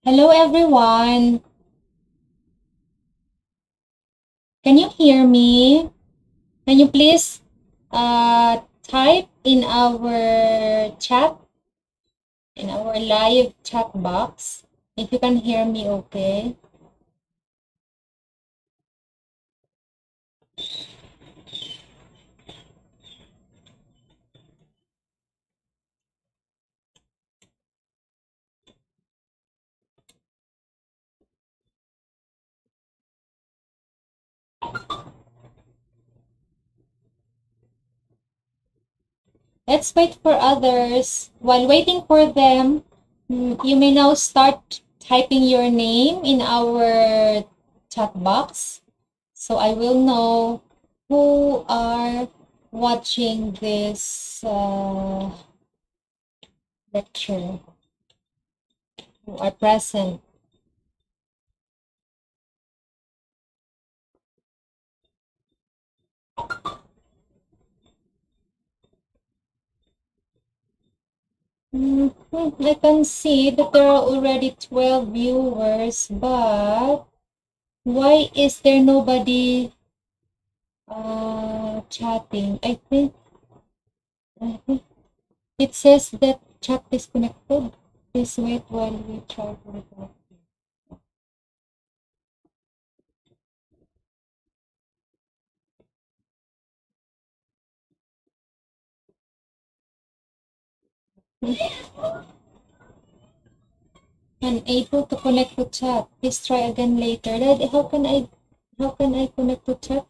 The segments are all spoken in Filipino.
Hello everyone. Can you hear me? Can you please uh, type in our chat, in our live chat box, if you can hear me okay? Let's wait for others. While waiting for them, mm, you may now start typing your name in our chat box. So I will know who are watching this uh, lecture, who are present. Mm, I can see that there are already 12 viewers, but why is there nobody uh, chatting? I think, I think it says that chat disconnected. Please wait while we try to reconnect. Unable to connect to chat. Please try again later. How can I how can I connect to chat?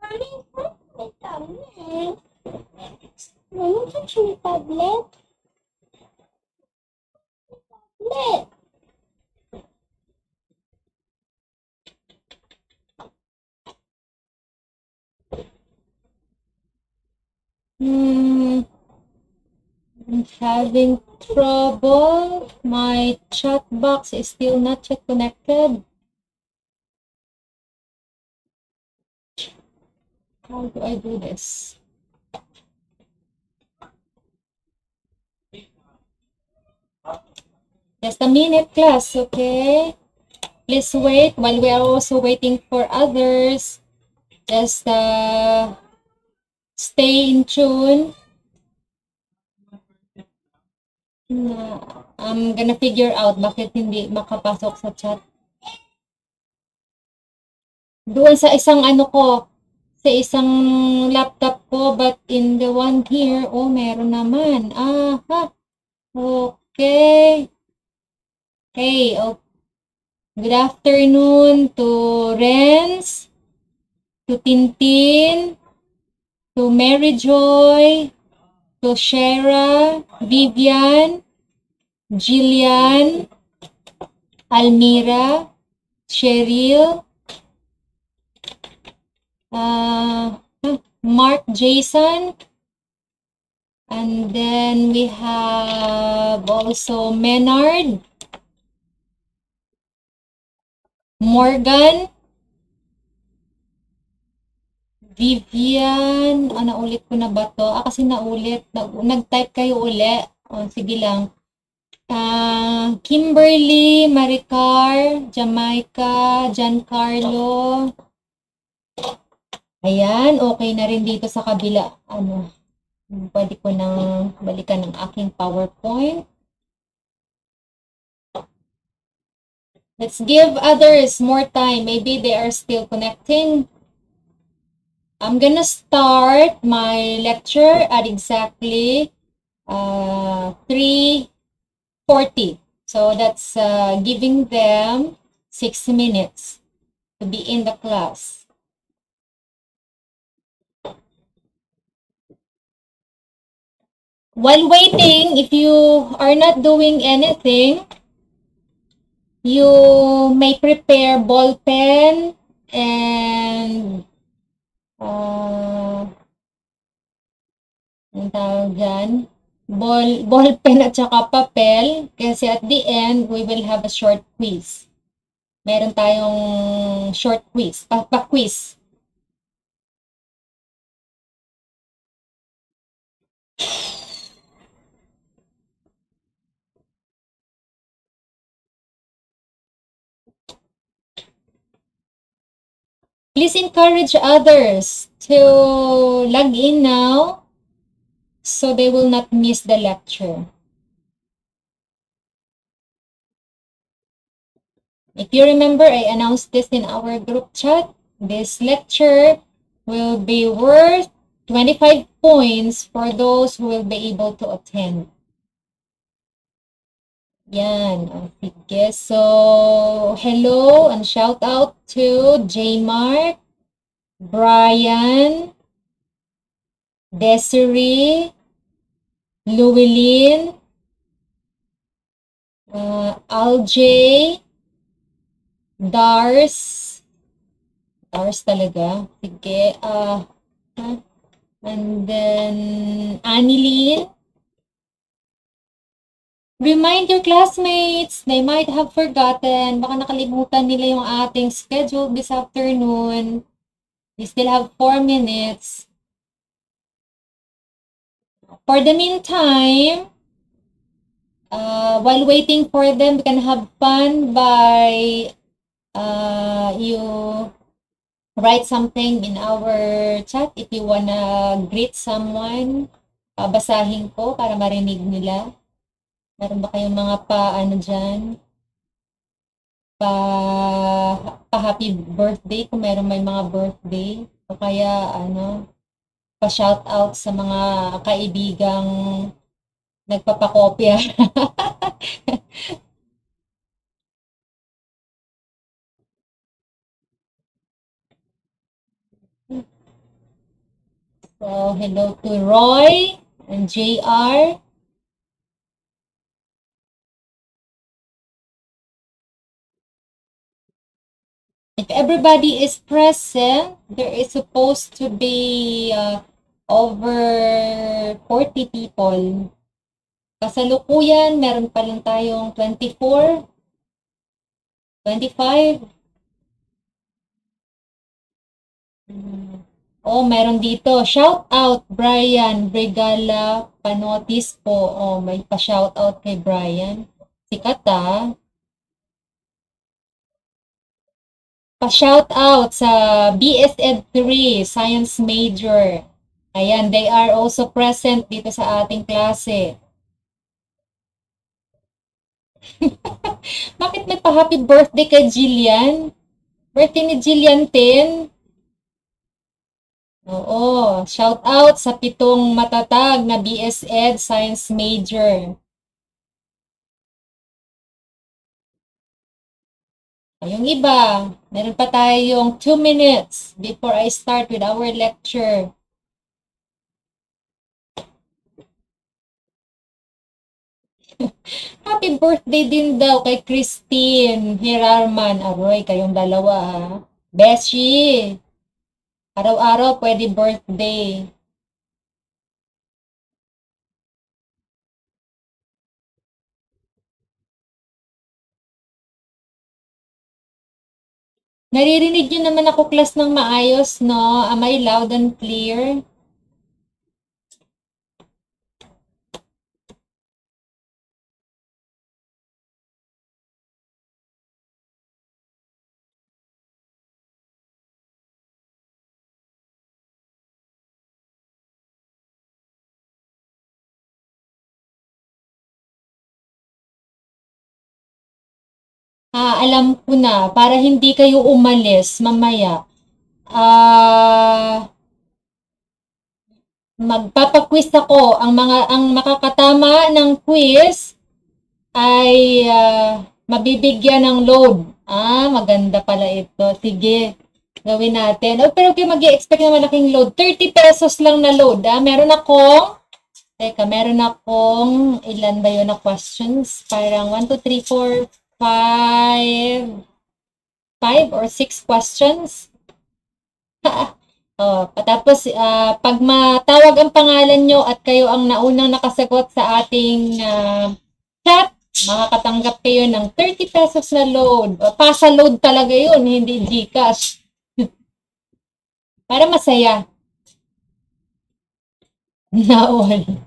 Mommy, Hmm. I'm having trouble. My chat box is still not yet connected. How do I do this? Just a minute, class, okay? Please wait while we are also waiting for others. Just uh, stay in tune. Na, I'm gonna figure out bakit hindi makapasok sa chat. Doon sa isang ano ko, sa isang laptop ko, but in the one here, oh, meron naman. Ah, ha. Okay. Hey, oh. Good afternoon to Renz, to Tintin, to Mary Joy, to Shara, Vivian, Jillian, Almira, Cheryl, uh, Mark Jason, and then we have also Menard, Morgan, Vivian, ah, naulit ko na ba to? Ah, kasi naulit. Nag-type kayo uli. O, sige lang. Ah, Kimberly, Maricar, Jamaica, Giancarlo. Ayan, okay na rin dito sa kabila. Ano, pwede ko nang balikan ng aking PowerPoint. Let's give others more time. Maybe they are still connecting. I'm gonna start my lecture at exactly uh, 3.40. So that's uh, giving them six minutes to be in the class. While waiting, if you are not doing anything, you may prepare ball pen and uh, ang tawag dyan, ball, ball pen at saka papel kasi at the end, we will have a short quiz. meron tayong short quiz, pa-quiz. Please encourage others to log in now so they will not miss the lecture. If you remember, I announced this in our group chat. This lecture will be worth 25 points for those who will be able to attend. Yan. O, sige. So, hello and shout out to J. Brian, Desiree, Llewellyn, uh, Aljay, Dars, Dars talaga. Sige. Uh, and then, Annalyn, Remind your classmates, they might have forgotten, baka nakalimutan nila yung ating schedule this afternoon. We still have 4 minutes. For the meantime, uh, while waiting for them, we can have fun by uh, you write something in our chat if you wanna greet someone. Babasahin ko para marinig nila. Meron ba kayong mga pa, ano dyan? Pa, pa happy birthday kung meron may mga birthday. O kaya, ano, pa shout out sa mga kaibigang nagpapakopya. so, hello to Roy and JR. if everybody is present, there is supposed to be uh, over 40 people. Kasalukuyan, meron pa lang tayong 24, 25. Oh, meron dito. Shout out Brian Regala Panotis po. Oh, may pa-shout out kay Brian. Sikat ah. Pa-shout out sa BSED 3 Science Major. Ayan, they are also present dito sa ating klase. Bakit may pa-happy birthday kay Jillian? Birthday ni Jillian 10? Oo, shout out sa pitong matatag na BSED Science Major. Yung iba, meron pa tayong 2 minutes before I start with our lecture. Happy birthday din daw kay Christine Hirarman. Aroy, kayong dalawa ha. Beshi, araw-araw pwede birthday. Naririnig niyo naman ako class ng maayos, no? Am I loud and clear? Alam ko na, para hindi kayo umalis mamaya. Ah, magpapaquiz ako. Ang mga ang makakatama ng quiz ay uh, mabibigyan ng load. Ah, maganda pala ito. Sige, gawin natin. Oh, pero kayo mag-expect na malaking load. 30 pesos lang na load. Ah. Meron akong Teka, meron akong ilan ba yun na questions? Parang 1, 2, 3, 4, five, five or six questions. oh, tapos, uh, pag matawag ang pangalan nyo at kayo ang naunang nakasagot sa ating uh, chat, makakatanggap kayo ng 30 pesos na load. Pasa load talaga yun, hindi Gcash. Para masaya. Naon.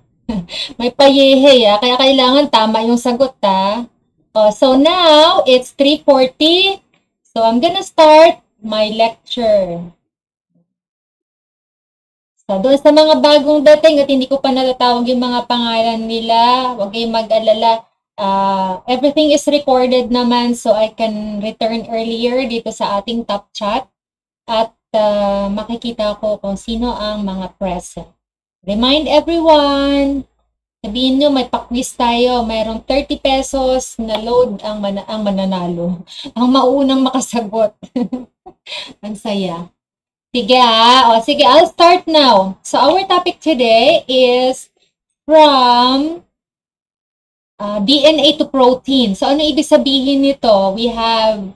May payehe, ah. Kaya kailangan tama yung sagot, ah. Oh, so now, it's 3.40. So, I'm gonna start my lecture. So, doon sa mga bagong dating at hindi ko pa natatawag yung mga pangalan nila, huwag kayong mag-alala. Uh, everything is recorded naman so I can return earlier dito sa ating top chat at uh, makikita ko kung sino ang mga present. Remind everyone, sabihin nyo may pakwiz tayo, mayroong 30 pesos na load ang, man ang mananalo. Ang maunang makasagot. ang saya. Sige ah. O, sige, I'll start now. So, our topic today is from uh, DNA to protein. So, ano ibig sabihin nito? We have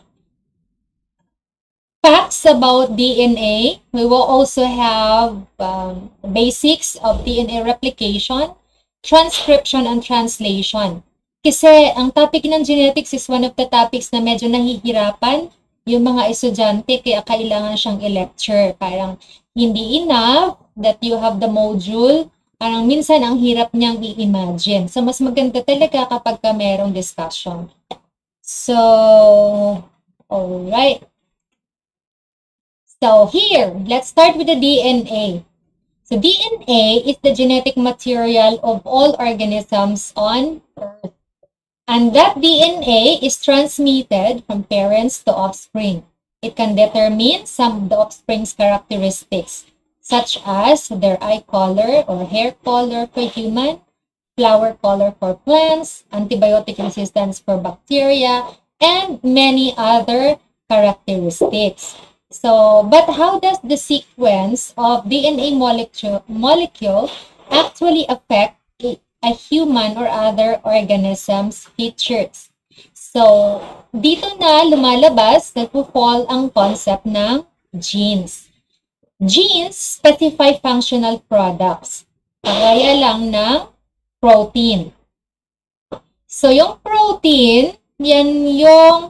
facts about DNA. We will also have um, basics of DNA replication, transcription, and translation. Kasi ang topic ng genetics is one of the topics na medyo nahihirapan yung mga estudyante kaya kailangan siyang i-lecture. Parang hindi enough that you have the module Parang minsan ang hirap niyang i-imagine. So, mas maganda talaga kapag ka merong discussion. So, alright. So, here, let's start with the DNA. So, DNA is the genetic material of all organisms on Earth. And that DNA is transmitted from parents to offspring. It can determine some of the offspring's characteristics such as their eye color or hair color for human, flower color for plants, antibiotic resistance for bacteria, and many other characteristics. So, but how does the sequence of DNA molecule, molecule actually affect a human or other organism's features? So, dito na lumalabas, nagpo-fall ang concept ng genes. Genes specify functional products. Kagaya lang ng protein. So, yung protein, yan yung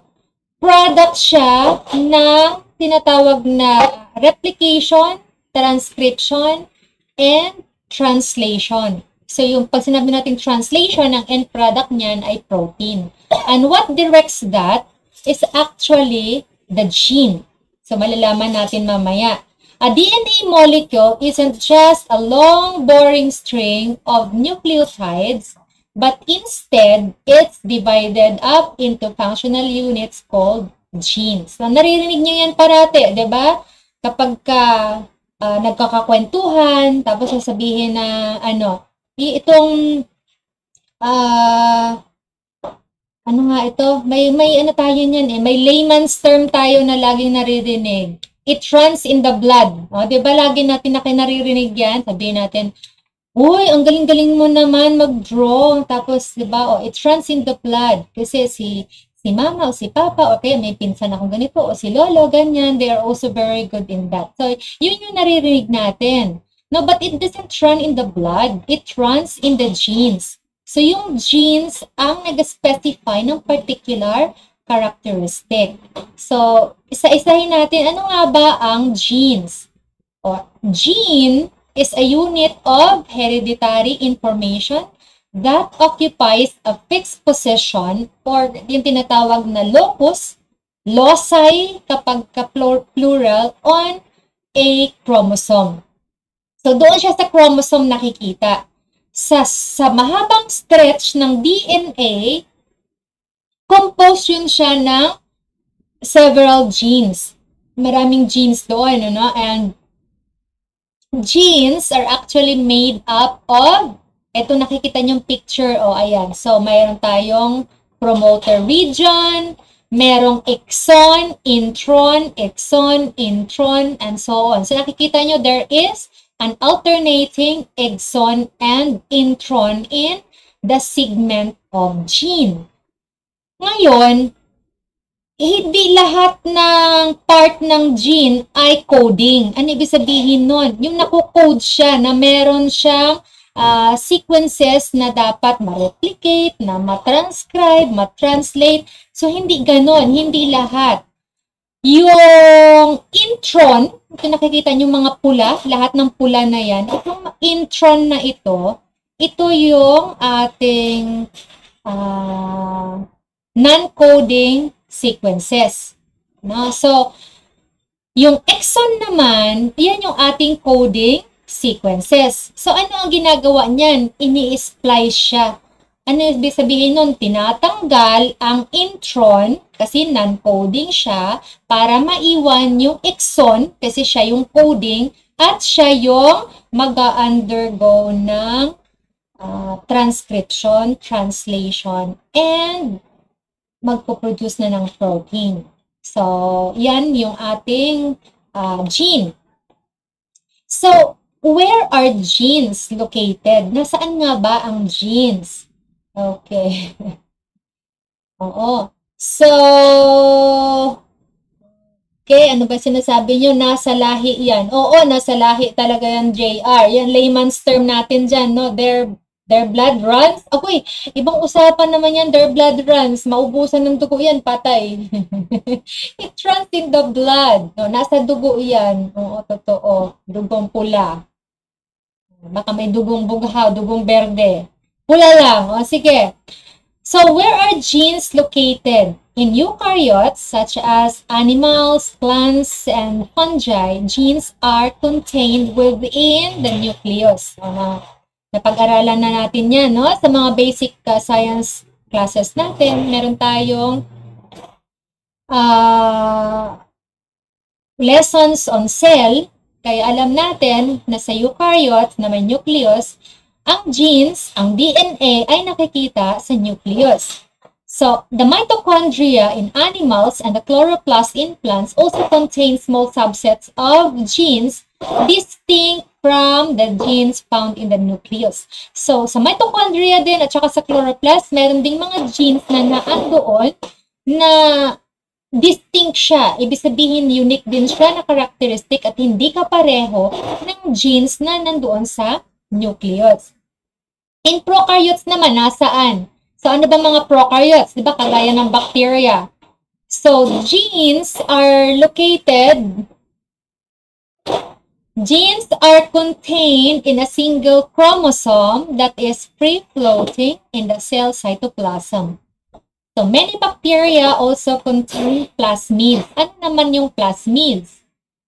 product siya ng tinatawag na replication, transcription, and translation. So, yung pag sinabi natin translation, ang end product niyan ay protein. And what directs that is actually the gene. So, malalaman natin mamaya. A DNA molecule isn't just a long, boring string of nucleotides, but instead, it's divided up into functional units called genes. So, naririnig niyo yan parati, di ba? Kapag ka uh, nagkakakwentuhan, tapos sasabihin na, ano, itong, uh, ano nga ito, may, may ano tayo niyan eh, may layman's term tayo na laging naririnig it runs in the blood. O, di ba lagi natin na kinaririnig yan? Sabihin natin, Uy, ang galing-galing mo naman mag-draw. Tapos, di ba, oh, it runs in the blood. Kasi si si mama o si papa, okay, may pinsan akong ganito, o si lolo, ganyan, they are also very good in that. So, yun yung naririnig natin. No, but it doesn't run in the blood. It runs in the genes. So, yung genes ang nag-specify ng particular characteristic. So, isa-isahin natin, ano nga ba ang genes? O, gene is a unit of hereditary information that occupies a fixed position or yung tinatawag na locus, loci kapag ka-plural on a chromosome. So, doon siya sa chromosome nakikita. Sa, sa mahabang stretch ng DNA, composed yun siya ng several genes. Maraming genes doon, ano? And genes are actually made up of, ito nakikita niyong picture, o oh, ayan. So, mayroon tayong promoter region, merong exon, intron, exon, intron, and so on. So, nakikita niyo, there is an alternating exon and intron in the segment of gene. Ngayon, hindi lahat ng part ng gene ay coding. Ano ibig sabihin nun? Yung naku-code siya na meron siyang uh, sequences na dapat ma-replicate, na ma-transcribe, ma-translate. So, hindi ganon, hindi lahat. Yung intron, ito nakikita nyo mga pula, lahat ng pula na yan, itong intron na ito, ito yung ating uh, non-coding sequences. No? So, yung exon naman, yan yung ating coding sequences. So, ano ang ginagawa niyan? Ini-splice siya. Ano ibig sabihin nun? Tinatanggal ang intron, kasi non-coding siya, para maiwan yung exon, kasi siya yung coding, at siya yung mag-undergo ng uh, transcription, translation, and magpo-produce na ng protein. So, yan yung ating uh, gene. So, where are genes located? Nasaan nga ba ang genes? Okay. Oo. So, okay, ano ba sinasabi nyo? Nasa lahi yan. Oo, nasa lahi talaga yan, JR. Yan, layman's term natin dyan, no? Their, their blood runs. Ako'y, ibang usapan naman yan, their blood runs. Maubusan ng dugo yan, patay. It runs in the blood. No, nasa dugo yan. Oo, totoo. Dugong pula. Baka may dugong bughaw, dugong berde. Pula lang. O, sige. So, where are genes located? In eukaryotes, such as animals, plants, and fungi, genes are contained within the nucleus. Uh, napag-aralan na natin yan, no? Sa mga basic uh, science classes natin, meron tayong uh, lessons on cell, kaya alam natin na sa eukaryote na may nucleus, ang genes, ang DNA ay nakikita sa nucleus. So, the mitochondria in animals and the chloroplast in plants also contain small subsets of genes distinct from the genes found in the nucleus. So, sa mitochondria din at saka sa chloroplast, meron ding mga genes na naandoon na distinct siya. Ibig sabihin, unique din siya na characteristic at hindi kapareho ng genes na nandoon sa nucleus. In prokaryotes naman, nasaan? So, ano ba mga prokaryotes? Di ba, kagaya ng bacteria. So, genes are located Genes are contained in a single chromosome that is free-floating in the cell cytoplasm. So, many bacteria also contain plasmids. Ano naman yung plasmids?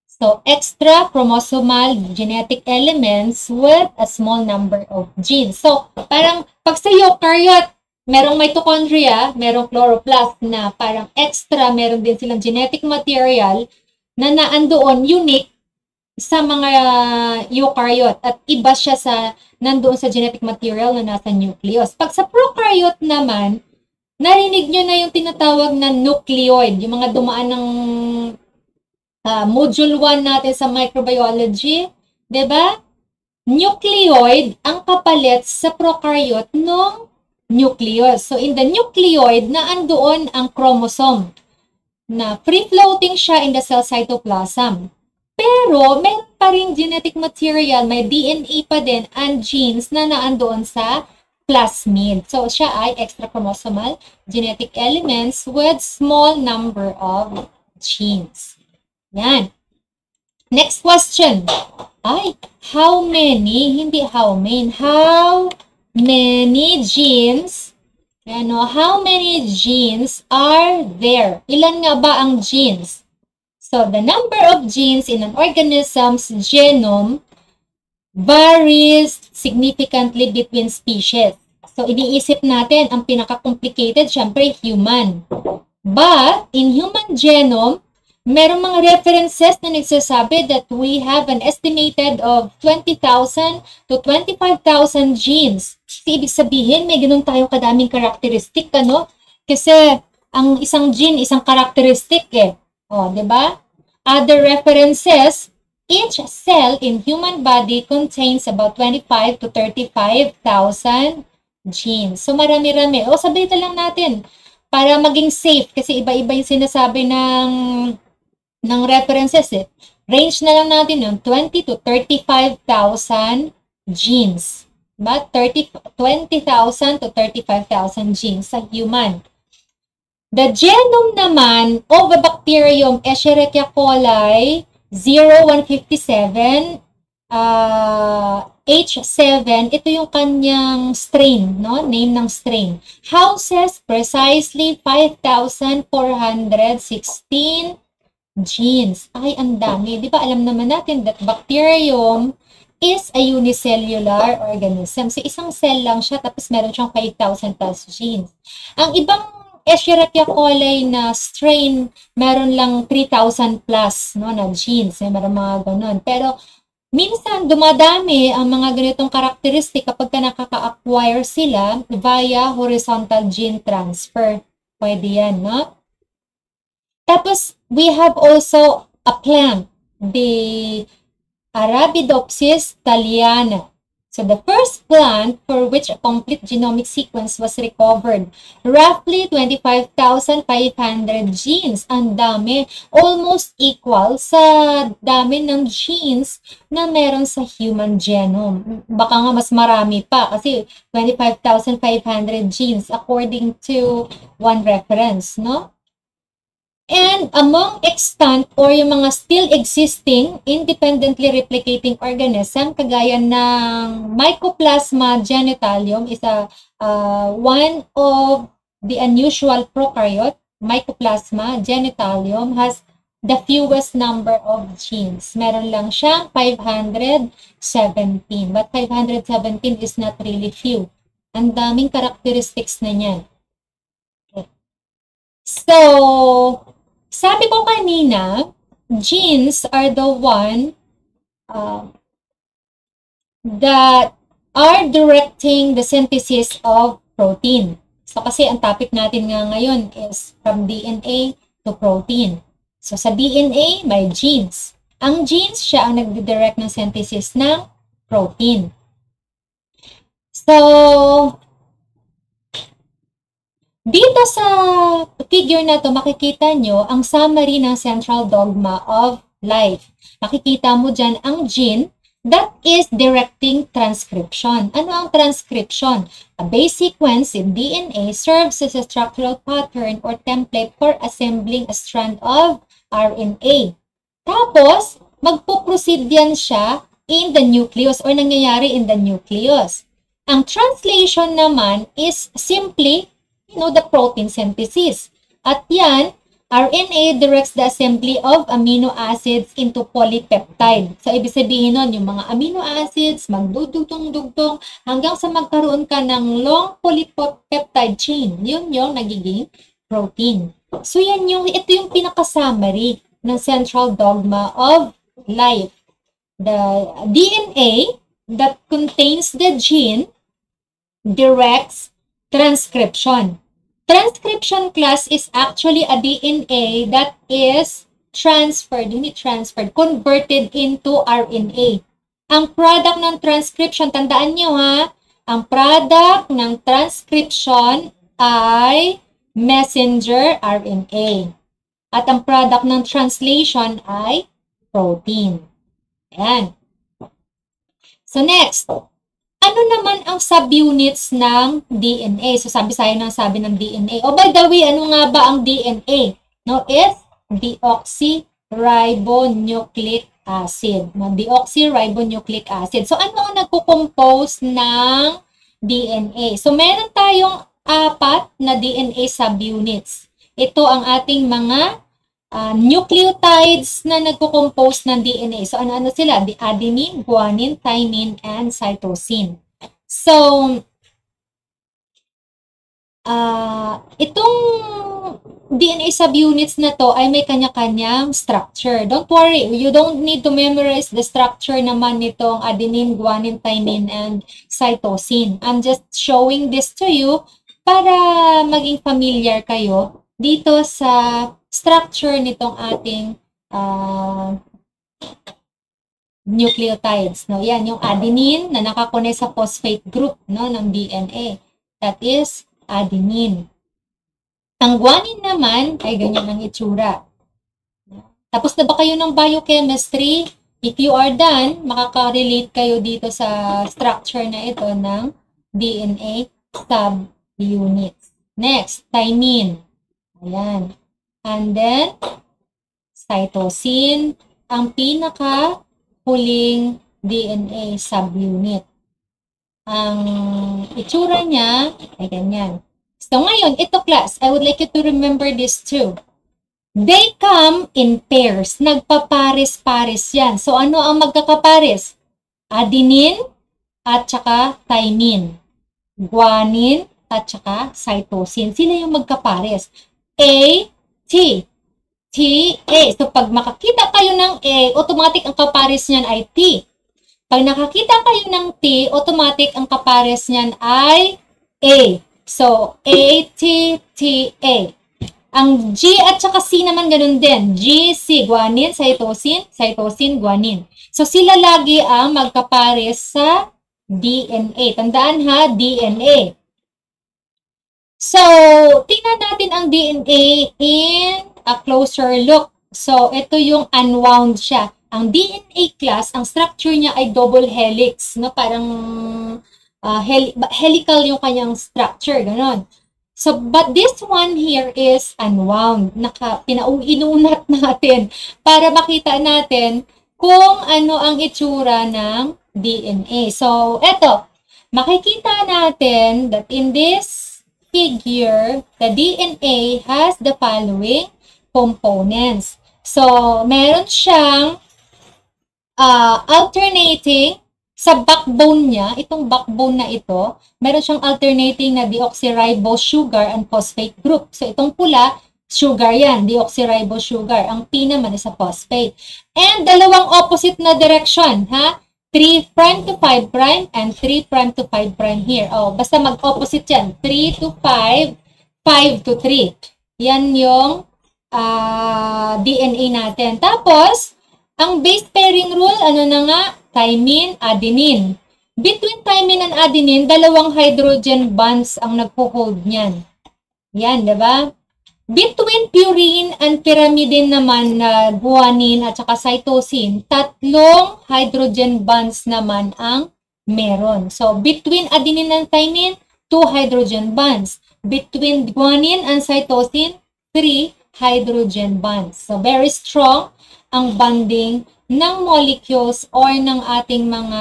So, extra chromosomal genetic elements with a small number of genes. So, parang pag sa eukaryote, merong mitochondria, merong chloroplast na parang extra, meron din silang genetic material na naandoon unique sa mga eukaryote at iba siya sa nandoon sa genetic material na nasa nucleus. Pag sa prokaryote naman, narinig nyo na yung tinatawag na nucleoid, yung mga dumaan ng uh, module 1 natin sa microbiology, 'di ba? Nucleoid ang kapalit sa prokaryote ng nucleus. So in the nucleoid na andoon ang chromosome na free-floating siya in the cell cytoplasm. Pero meron pa rin genetic material, may DNA pa din and genes na naandoon sa plasmid. So, siya ay extrachromosomal genetic elements with small number of genes. Yan. Next question. Ay, how many, hindi how many, how many genes, ano, how many genes are there? Ilan nga ba ang genes? So, the number of genes in an organism's genome varies significantly between species. So, iniisip natin, ang pinaka-complicated, syempre, human. But, in human genome, merong mga references na nagsasabi that we have an estimated of 20,000 to 25,000 genes. Kasi ibig sabihin, may ganun tayong kadaming karakteristik, ano? Kasi, ang isang gene, isang karakteristik eh. O, oh, di ba? Other references, Each cell in human body contains about 25 to 35,000 genes. So, marami-rami. O, sabay na lang natin para maging safe kasi iba-iba yung sinasabi ng, ng references eh. Range na lang natin yung 20 to 35,000 genes. Diba? 30, 20,000 to 35,000 genes sa human. The genome naman of a bacterium Escherichia coli 0157 uh, H7, ito yung kanyang strain, no? Name ng strain. Houses precisely 5,416 genes. Ay, ang dami. Di ba alam naman natin that bacterium is a unicellular organism. So, isang cell lang siya, tapos meron siyang 5,000 plus genes. Ang ibang Escherichia coli na strain, meron lang 3,000 plus no, na genes. Eh, meron mga ganun. Pero, minsan dumadami ang mga ganitong karakteristik kapag ka nakaka-acquire sila via horizontal gene transfer. Pwede yan, no? Tapos, we have also a plant, the Arabidopsis thaliana. So the first plant for which a complete genomic sequence was recovered, roughly 25,500 genes. Ang dami, almost equal sa dami ng genes na meron sa human genome. Baka nga mas marami pa kasi 25,500 genes according to one reference, no? And among extant or yung mga still existing independently replicating organism, kagaya ng Mycoplasma genitalium is a uh, one of the unusual prokaryote. Mycoplasma genitalium has the fewest number of genes. Meron lang siyang 517. But 517 is not really few. Ang daming characteristics na niyan. So, sabi ko kanina, genes are the one uh, that are directing the synthesis of protein. So kasi ang topic natin nga ngayon is from DNA to protein. So sa DNA, may genes. Ang genes, siya ang nagdidirect ng synthesis ng protein. So, dito sa figure na to, makikita nyo ang summary ng central dogma of life. Makikita mo dyan ang gene that is directing transcription. Ano ang transcription? A base sequence in DNA serves as a structural pattern or template for assembling a strand of RNA. Tapos, magpo-proceed yan siya in the nucleus or nangyayari in the nucleus. Ang translation naman is simply you know, the protein synthesis. At yan, RNA directs the assembly of amino acids into polypeptide. So, ibig sabihin nun, yung mga amino acids, magdudugtong-dugtong hanggang sa magkaroon ka ng long polypeptide chain. Yun yung nagiging protein. So, yan yung, ito yung pinaka-summary ng central dogma of life. The DNA that contains the gene directs transcription. Transcription class is actually a DNA that is transferred, hindi transferred, converted into RNA. Ang product ng transcription, tandaan nyo ha, ang product ng transcription ay messenger RNA. At ang product ng translation ay protein. Ayan. So next, ano naman ang subunits ng DNA? So sabi sa'yo ng sabi ng DNA. Oh, by the way, ano nga ba ang DNA? No, is deoxyribonucleic acid. No, deoxyribonucleic acid. So ano ang nagko-compose ng DNA? So meron tayong apat na DNA subunits. Ito ang ating mga uh, nucleotides na nagko-compose ng DNA. So, ano-ano sila? The adenine, guanine, thymine, and cytosine. So, uh, itong DNA subunits na to ay may kanya-kanyang structure. Don't worry, you don't need to memorize the structure naman nitong adenine, guanine, thymine, and cytosine. I'm just showing this to you para maging familiar kayo dito sa structure nitong ating uh, nucleotides. No? Yan, yung adenine na nakakonect sa phosphate group no, ng DNA. That is adenine. Ang guanine naman ay ganyan ang itsura. Tapos na ba kayo ng biochemistry? If you are done, makaka-relate kayo dito sa structure na ito ng DNA subunits. Next, thymine. Ayan. And then, cytosine, ang pinaka huling DNA subunit. Ang itsura niya ay ganyan. So ngayon, ito class, I would like you to remember this too. They come in pairs. Nagpapares-pares yan. So ano ang magkakapares? Adenine at saka thymine. Guanine at saka cytosine. Sila yung magkapares. A, T. T, A. So pag makakita kayo ng A, automatic ang kapares niyan ay T. Pag nakakita kayo ng T, automatic ang kapares niyan ay A. So, A, T, T, A. Ang G at saka C naman ganun din. G, C, guanine, cytosine, cytosine, guanine. So, sila lagi ang magkapares sa DNA. Tandaan ha, DNA. So, tingnan natin ang DNA in a closer look. So, ito yung unwound siya. Ang DNA class, ang structure niya ay double helix, no? Parang uh, hel helical yung kanyang structure, ganon. So, but this one here is unwound. Naka, pinauinunat natin para makita natin kung ano ang itsura ng DNA. So, eto, makikita natin that in this figure, the DNA has the following components. So, meron siyang uh, alternating sa backbone niya, itong backbone na ito, meron siyang alternating na deoxyribose sugar and phosphate group. So itong pula, sugar yan, deoxyribose sugar. Ang P naman is a phosphate. And dalawang opposite na direction, ha? 3 prime to 5 prime and 3 prime to 5 prime here. Oh, basta mag-opposite yan. 3 to 5, 5 to 3. Yan yung uh, ah, DNA natin. Tapos, ang base pairing rule, ano na nga? thymine, adenine. Between thymine and adenine, dalawang hydrogen bonds ang nagpo-hold niyan. Yan, di ba? Between purine and pyrimidine naman na guanine at saka cytosine, tatlong hydrogen bonds naman ang meron. So, between adenine and thymine, two hydrogen bonds. Between guanine and cytosine, three hydrogen bonds. So, very strong ang bonding ng molecules or ng ating mga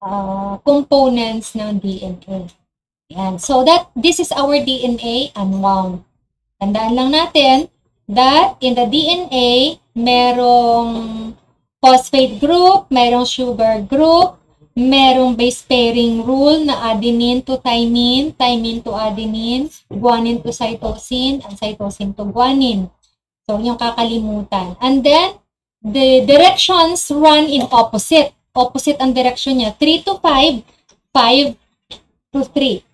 uh, components ng DNA. Yan. So that this is our DNA unwound. Tandaan lang natin that in the DNA, merong phosphate group, merong sugar group, merong base pairing rule na adenine to thymine, thymine to adenine, guanine to cytosine, and cytosine to guanine. So, yung kakalimutan. And then, the directions run in opposite. Opposite ang direction niya. 3 to 5, 5 to 3.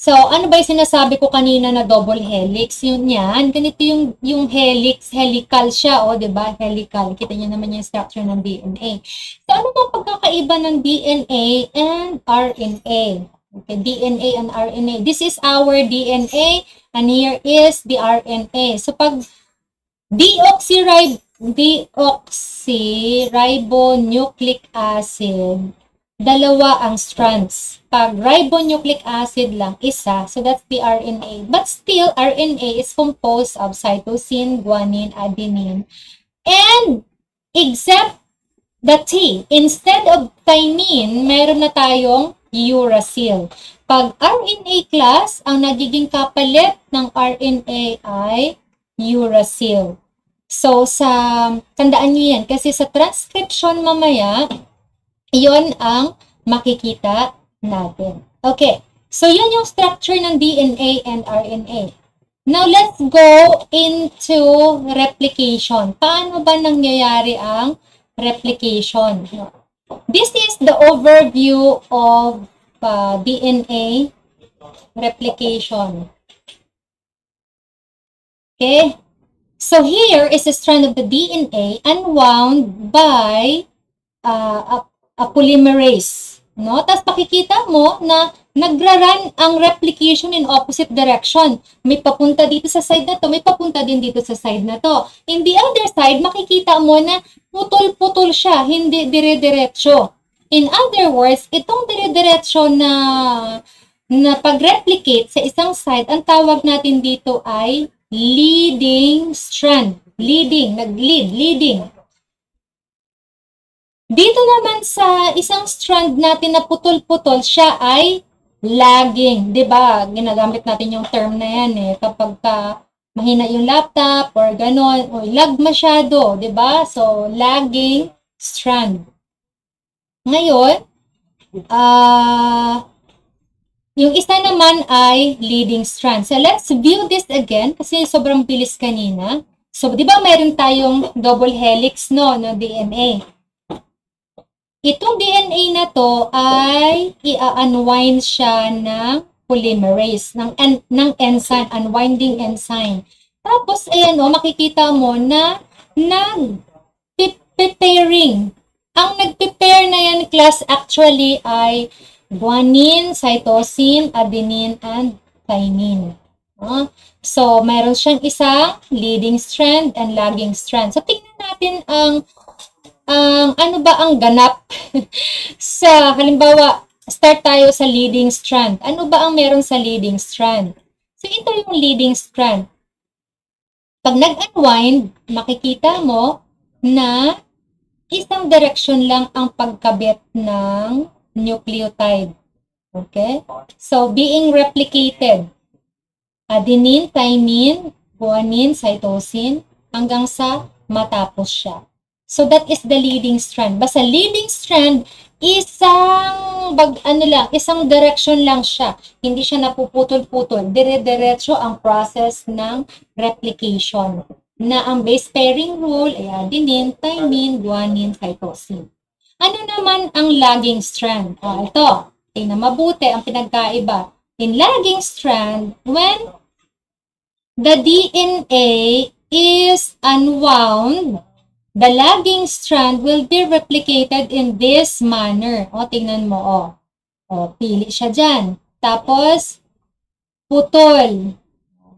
So, ano ba yung sinasabi ko kanina na double helix? Yun yan. Ganito yung, yung helix, helical siya, o, oh, di ba? Helical. Kita niyo naman yung structure ng DNA. So, ano ba pagkakaiba ng DNA and RNA? Okay, DNA and RNA. This is our DNA and here is the RNA. So, pag Deoxyrib deoxyribonucleic acid, dalawa ang strands. Pag ribonucleic acid lang, isa. So that's the RNA. But still, RNA is composed of cytosine, guanine, adenine. And except the T, instead of thymine, meron na tayong uracil. Pag RNA class, ang nagiging kapalit ng RNA ay uracil. So, sa, tandaan nyo yan, kasi sa transcription mamaya, yon ang makikita natin. Okay, so yun yung structure ng DNA and RNA. Now, let's go into replication. Paano ba nangyayari ang replication? This is the overview of uh, DNA replication. Okay? So here is a strand of the DNA unwound by uh, a, a polymerase. No? Tapos pakikita mo na nagra-run ang replication in opposite direction. May papunta dito sa side na to, may papunta din dito sa side na to. In the other side, makikita mo na putol-putol siya, hindi dire-diretso. In other words, itong dire-diretso na na pag-replicate sa isang side, ang tawag natin dito ay leading strand. Leading, nag-lead, leading. Dito naman sa isang strand natin na putol-putol, siya ay lagging. ba Ginagamit natin yung term na yan eh. Kapag ka mahina yung laptop or ganon, o lag masyado, ba So, lagging strand. Ngayon, ah, uh, yung isa naman ay leading strand. So, let's view this again kasi sobrang bilis kanina. So, di ba meron tayong double helix no, no DNA? Itong DNA na to ay i-unwind siya ng polymerase, ng, en, ng enzyme, unwinding enzyme. Tapos, ayan o, makikita mo na nag-preparing. Ang nag-prepare na yan class actually ay guanine, cytosine, adenine, and thymine. Uh, so, meron siyang isang leading strand and lagging strand. So, tingnan natin ang ang um, ano ba ang ganap sa halimbawa start tayo sa leading strand. Ano ba ang meron sa leading strand? So ito yung leading strand. Pag nag-unwind, makikita mo na isang direction lang ang pagkabit ng nucleotide. Okay? So, being replicated. Adenine, thymine, guanine, cytosine, hanggang sa matapos siya. So that is the leading strand. Basta leading strand, isang bag, ano lang, isang direction lang siya. Hindi siya napuputol-putol. Dire-diretso ang process ng replication. Na ang base pairing rule ay adenine, thymine, guanine, cytosine. Ano naman ang lagging strand? Oh, ito. Tingnan mabuti ang pinagkaiba. In lagging strand, when the DNA is unwound The lagging strand will be replicated in this manner. O, tingnan mo, o. O, pili siya dyan. Tapos, putol.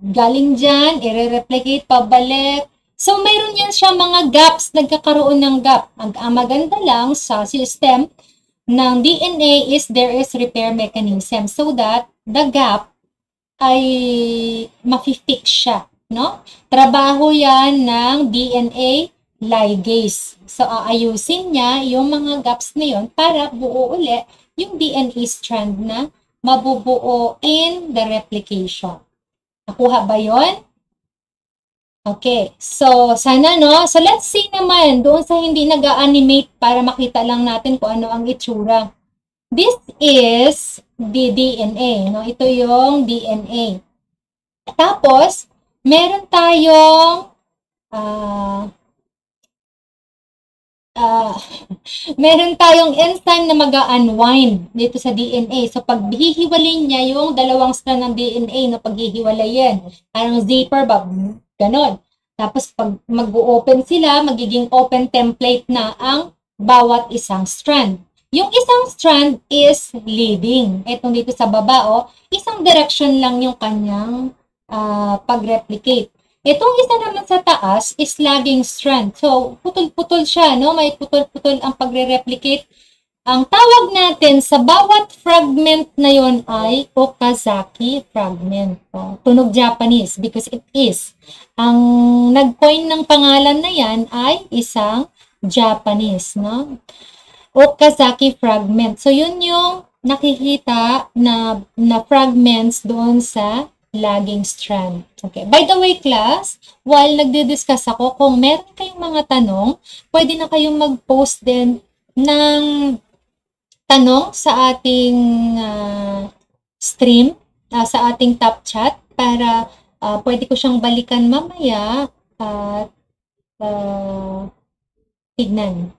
Galing dyan, i-replicate, pabalik. So, mayroon yan siya mga gaps, nagkakaroon ng gap. Ang, ang maganda lang sa system ng DNA is there is repair mechanism so that the gap ay mafi-fix siya. No? Trabaho yan ng DNA ligase. So, aayusin niya yung mga gaps na yun para buo uli yung DNA strand na mabubuo in the replication. Nakuha ba yon? Okay, so sana no. So let's see naman doon sa hindi nag-animate para makita lang natin kung ano ang itsura. This is the DNA, no? Ito yung DNA. Tapos, meron tayong uh, uh, meron tayong enzyme na mag unwind dito sa DNA. So, pag hihiwalay niya yung dalawang strand ng DNA na paghihiwalayin, parang zipper ba? Ganon. Tapos, pag mag-open sila, magiging open template na ang bawat isang strand. Yung isang strand is leading. Itong dito sa baba, oh, isang direction lang yung kanyang uh, pag-replicate. Itong isa naman sa taas is lagging strand. So, putol-putol siya, no? May putol-putol ang pagre-replicate. Ang tawag natin sa bawat fragment na yon ay Okazaki fragment. O, tunog Japanese because it is. Ang nag-coin ng pangalan na yan ay isang Japanese, no? Okazaki fragment. So, yun yung nakikita na, na fragments doon sa lagging strand. Okay. By the way, class, while nagdi-discuss ako, kung meron kayong mga tanong, pwede na kayong mag-post din ng tanong sa ating uh, stream, uh, sa ating top chat, para uh, pwede ko siyang balikan mamaya at uh, tignan.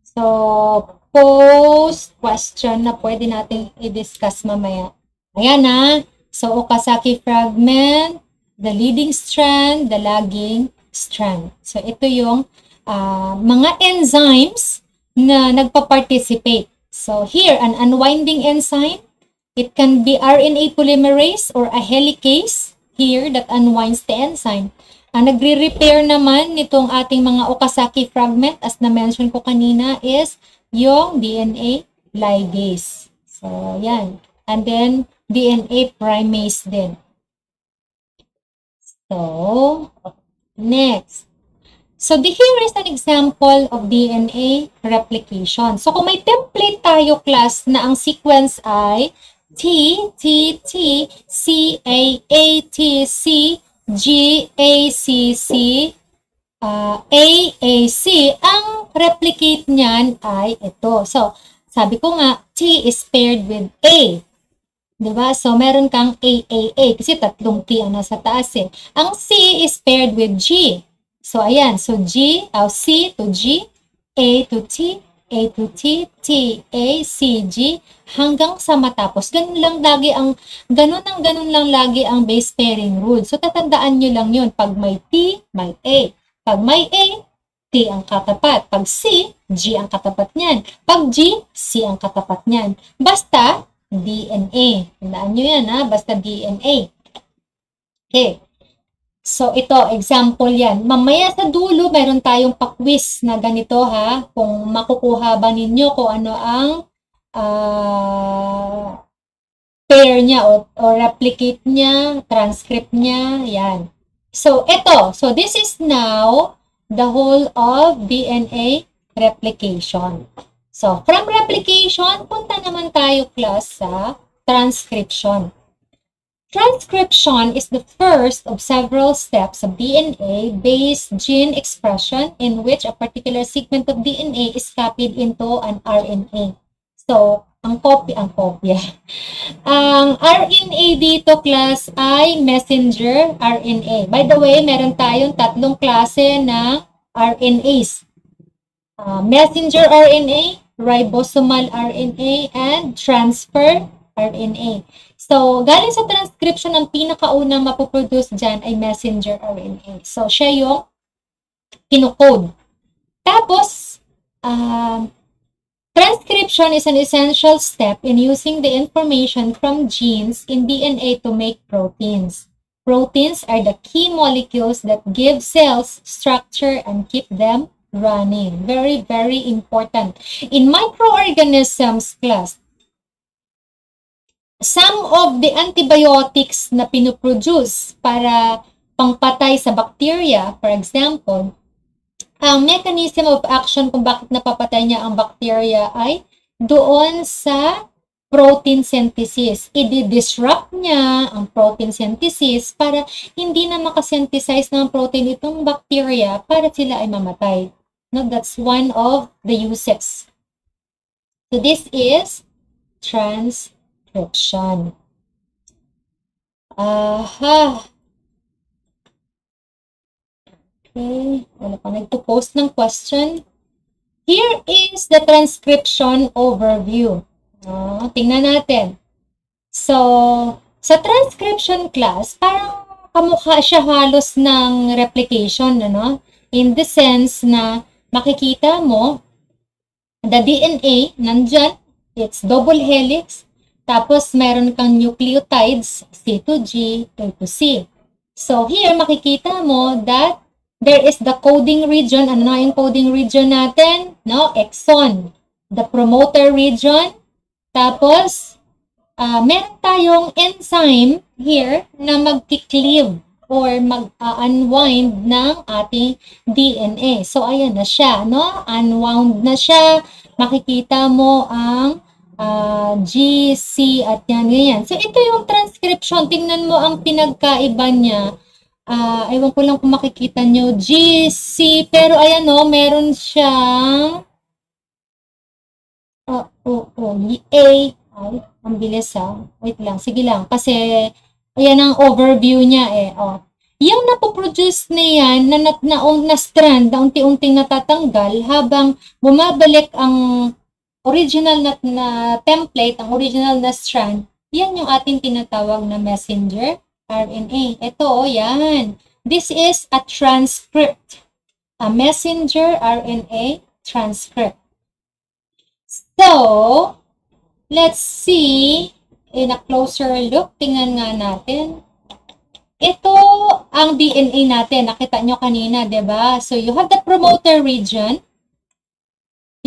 So, post question na pwede nating i-discuss mamaya. Ayan na. So, Okazaki fragment, the leading strand, the lagging strand. So, ito yung uh, mga enzymes na nagpa-participate So here, an unwinding enzyme, it can be RNA polymerase or a helicase here that unwinds the enzyme. Ang nagre-repair naman nitong ating mga Okazaki fragment, as na-mention ko kanina, is yung DNA ligase. So, yan. And then, DNA primase din. So, next. So, the, here is an example of DNA replication. So, kung may template tayo, class, na ang sequence ay T, T, T, C, A, A, T, C, G, A, C, C, uh, A, A, C, ang replicate niyan ay ito. So, sabi ko nga, T is paired with A. Diba? So, meron kang AAA kasi tatlong T ang nasa taas eh. Ang C is paired with G. So, ayan. So, G, uh, C to G, A to T, A to T, T, A, C, G, hanggang sa matapos. Ganun lang lagi ang, ganun ang ganun lang lagi ang base pairing rule. So, tatandaan nyo lang yun. Pag may T, may A. Pag may A, T ang katapat. Pag C, G ang katapat niyan. Pag G, C ang katapat niyan. Basta, DNA. Tandaan nyo yan ha, basta DNA. Okay. So ito, example yan. Mamaya sa dulo, meron tayong pa-quiz na ganito ha, kung makukuha ba ninyo kung ano ang uh, pair niya o, o replicate niya, transcript niya, yan. So ito, so this is now the whole of DNA replication. So, from replication, punta naman tayo class sa transcription. Transcription is the first of several steps of DNA-based gene expression in which a particular segment of DNA is copied into an RNA. So, ang copy, ang kopya. Ang RNA dito, class, ay messenger RNA. By the way, meron tayong tatlong klase ng RNAs. Uh, messenger RNA, ribosomal RNA, and transfer RNA. So, galing sa transcription, ang pinakaunang mapoproduce dyan ay messenger RNA. So, siya yung kinocode. Tapos, uh, transcription is an essential step in using the information from genes in DNA to make proteins. Proteins are the key molecules that give cells structure and keep them running. Very, very important. In microorganisms class, some of the antibiotics na pinoproduce para pangpatay sa bacteria, for example, ang mechanism of action kung bakit napapatay niya ang bacteria ay doon sa protein synthesis. I-disrupt niya ang protein synthesis para hindi na makasynthesize ng protein itong bacteria para sila ay mamatay. No, that's one of the uses. So this is transcription. Aha. Okay, wala pa nagpo-post ng question. Here is the transcription overview. Uh, tingnan natin. So, sa transcription class, parang kamukha siya halos ng replication, ano? In the sense na makikita mo, the DNA, nandyan, it's double helix, tapos meron kang nucleotides, C to G, A to C. So here, makikita mo that there is the coding region. Ano na yung coding region natin? No, exon. The promoter region. Tapos, uh, meron tayong enzyme here na mag-cleave or mag-unwind ng ating DNA. So, ayan na siya, no? Unwound na siya. Makikita mo ang uh, G, C, at yan, ganyan. So, ito yung transcription. Tingnan mo ang pinagkaiba niya. Uh, ewan ko lang kung makikita nyo. G, C, pero ayan no, meron siyang uh, oh, oh, A, ay, ang bilis ha. Wait lang, sige lang. Kasi, Ayan ang overview niya eh. Oh. Yung napoproduce na yan, na, na, na, na strand, na unti-unting natatanggal, habang bumabalik ang original na, na template, ang original na strand, yan yung ating tinatawag na messenger RNA. Ito, oh, yan. This is a transcript. A messenger RNA transcript. So, let's see in a closer look. Tingnan nga natin. Ito ang DNA natin. Nakita nyo kanina, ba? So, you have the promoter region.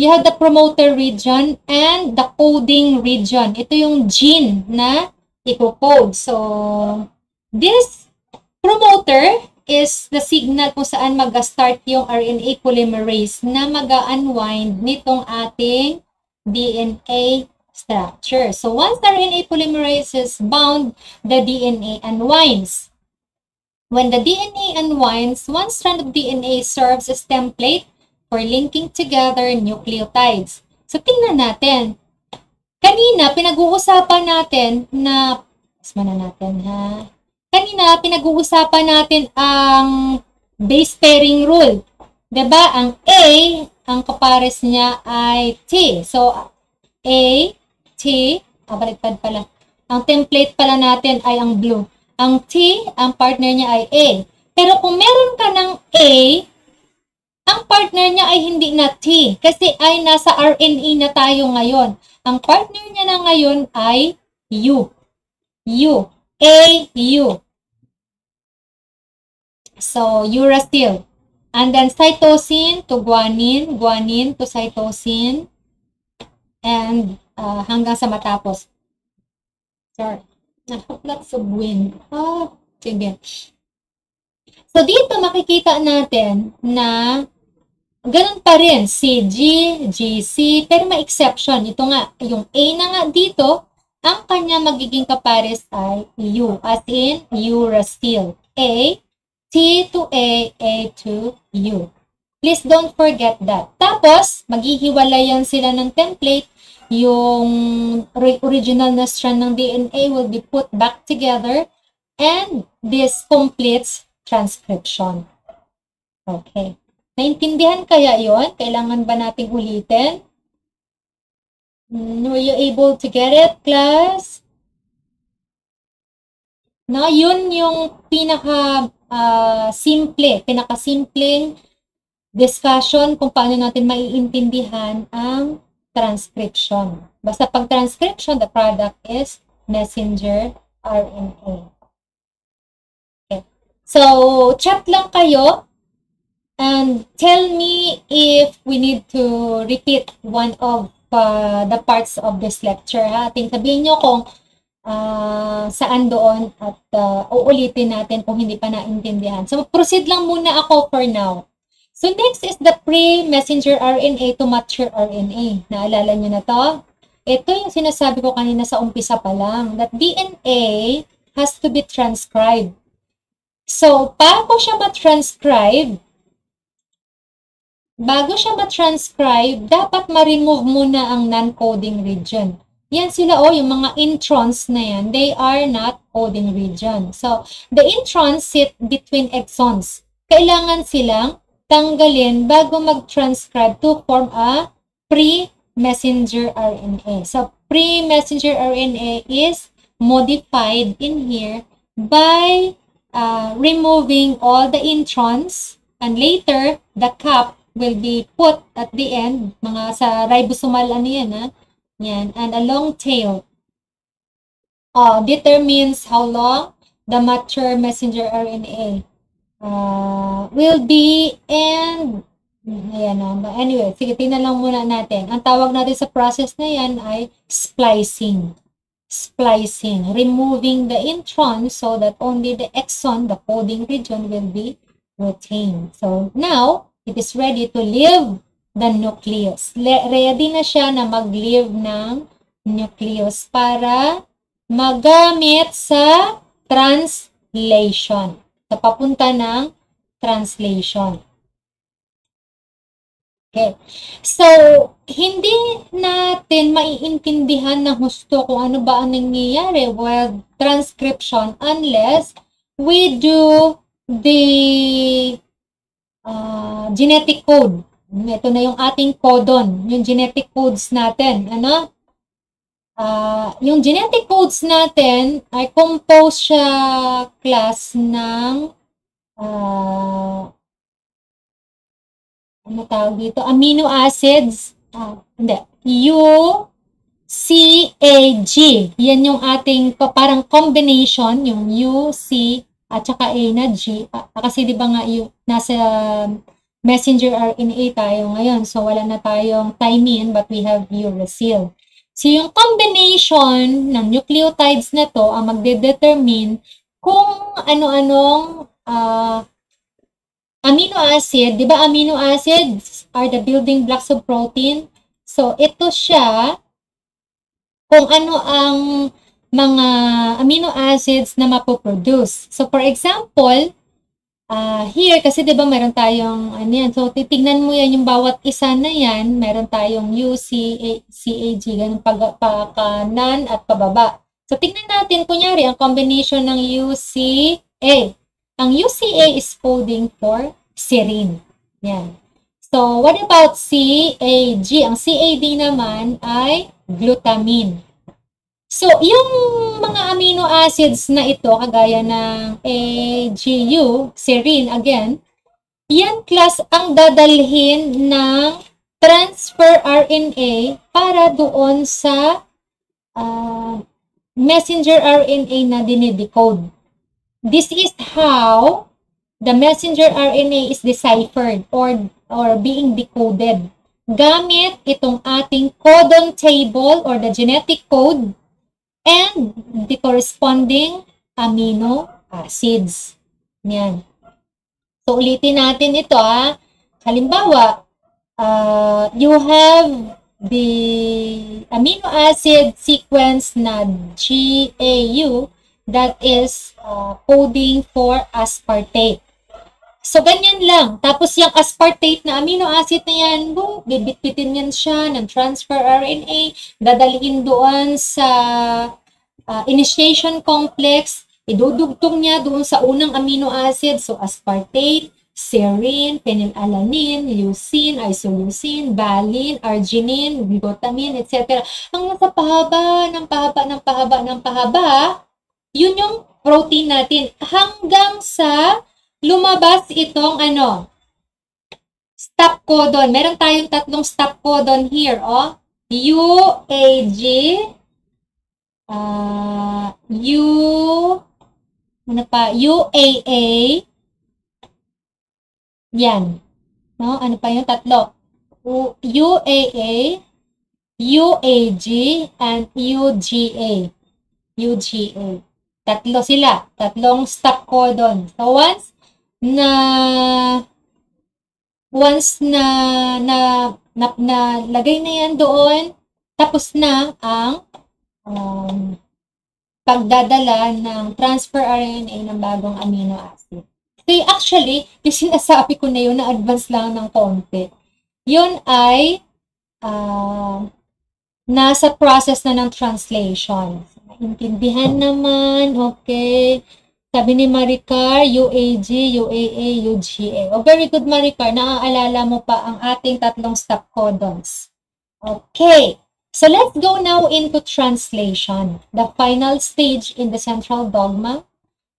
You have the promoter region and the coding region. Ito yung gene na ipopode. So, this promoter is the signal kung saan mag-start yung RNA polymerase na mag-unwind nitong ating DNA structure. So, once the RNA polymerase is bound, the DNA unwinds. When the DNA unwinds, one strand of DNA serves as template for linking together nucleotides. So, tingnan natin. Kanina, pinag-uusapan natin na, isma na natin ha, kanina, pinag-uusapan natin ang base pairing rule. 'Di ba Ang A, ang kapares niya ay T. So, A, T, ah, pala. Ang template pala natin ay ang blue. Ang T, ang partner niya ay A. Pero kung meron ka ng A, ang partner niya ay hindi na T. Kasi ay nasa RNA na tayo ngayon. Ang partner niya na ngayon ay U. U. A, U. So, uracil. And then cytosine to guanine, guanine to cytosine, and uh, hanggang sa matapos. Sorry. Lots of wind. Oh, sige. So, dito makikita natin na ganun pa rin, CG, GC, pero may exception. Ito nga, yung A na nga dito, ang kanya magiging kapares ay U, as in uracil. A, T to A, A to U. Please don't forget that. Tapos, maghihiwalayan sila ng template. Yung original na strand ng DNA will be put back together and this completes transcription. Okay. Naintindihan kaya yon? Kailangan ba nating ulitin? Hmm, were you able to get it, class? No, yun yung pinaka uh, simple, pinakasimpleng discussion kung paano natin maiintindihan ang transcription. Basta pag transcription, the product is messenger RNA. Okay. So, chat lang kayo and tell me if we need to repeat one of uh, the parts of this lecture. Ha? Ating sabihin nyo kung uh, saan doon at uh, uulitin natin kung hindi pa naintindihan. So, proceed lang muna ako for now. So, next is the pre-messenger RNA to mature RNA. Naalala nyo na to? Ito yung sinasabi ko kanina sa umpisa pa lang, that DNA has to be transcribed. So, bago siya ma-transcribe, bago siya ma-transcribe, dapat ma-remove muna ang non-coding region. Yan sila, oh, yung mga introns na yan, they are not coding region. So, the introns sit between exons. Kailangan silang tanggalin bago mag-transcribe to form a pre-messenger RNA. So, pre-messenger RNA is modified in here by uh, removing all the introns and later the cap will be put at the end, mga sa ribosomal ano yan ha, yan. And a long tail uh, determines how long the mature messenger RNA uh, will be and Ayan o. Anyway, sige, tingnan lang muna natin. Ang tawag natin sa process na yan ay splicing. Splicing. Removing the intron so that only the exon, the coding region, will be retained. So, now, it is ready to leave the nucleus. Le ready na siya na mag-leave ng nucleus para magamit sa translation. Sa papunta ng translation. Okay. So, hindi natin maiintindihan ng husto kung ano ba ang nangyayari with transcription unless we do the uh, genetic code ito na yung ating codon, yung genetic codes natin. Ano? Uh, yung genetic codes natin ay composed siya class ng uh, ano tawag dito? Amino acids. Uh, hindi. U, C, A, G. Yan yung ating pa- parang combination, yung U, C, at saka A na G. Ah, kasi di ba nga yung nasa messenger RNA tayo ngayon. So, wala na tayong thymine, but we have uracil. So, yung combination ng nucleotides na to ang magde-determine kung ano-anong ah, amino acid, di ba amino acids are the building blocks of protein? So, ito siya kung ano ang mga amino acids na mapoproduce. So, for example, ah here, kasi di ba meron tayong, ano yan, so titignan mo yan yung bawat isa na yan, meron tayong U, C, A, C, A, G, ganun pag, pakanan at pababa. So, tignan natin, kunyari, ang combination ng U, C, A. Ang UCA is coding for serine. Yan. So, what about CAG? Ang CAD naman ay glutamine. So, yung mga amino acids na ito, kagaya ng AGU, serine again, yan class ang dadalhin ng transfer RNA para doon sa ah, messenger RNA na dinidecode. This is how the messenger RNA is deciphered or or being decoded gamit itong ating codon table or the genetic code and the corresponding amino acids. Yan. So, ulitin natin ito ah. Halimbawa, uh, you have the amino acid sequence na GAU that is uh, coding for aspartate. So, ganyan lang. Tapos, yung aspartate na amino acid na yan, bo, bibitbitin yan siya ng transfer RNA, dadalhin doon sa uh, initiation complex, idudugtong niya doon sa unang amino acid, so aspartate, serine, phenylalanine, leucine, isoleucine, valine, arginine, glutamine, etc. Hanggang sa pahaba, ng pahaba, ng pahaba, ng pahaba, yun yung protein natin. Hanggang sa lumabas itong ano, stop codon. Meron tayong tatlong stop codon here, oh. UAG, uh, U, ano pa, UAA, yan. No? Ano pa yung tatlo? UAA, UAG, and UGA. UGA. Tatlo sila. Tatlong stop codon. So, once na once na na na, na lagay na yan doon, tapos na ang um, pagdadala ng transfer RNA ng bagong amino acid. So, actually, yung sinasabi ko na yun, na advance lang ng konti, yun ay uh, nasa process na ng translation. Naintindihan naman, okay. Sabi ni Maricar, UAG, UAA, UGA. Oh, very good, Maricar. Naaalala mo pa ang ating tatlong stop codons. Okay. So let's go now into translation, the final stage in the central dogma,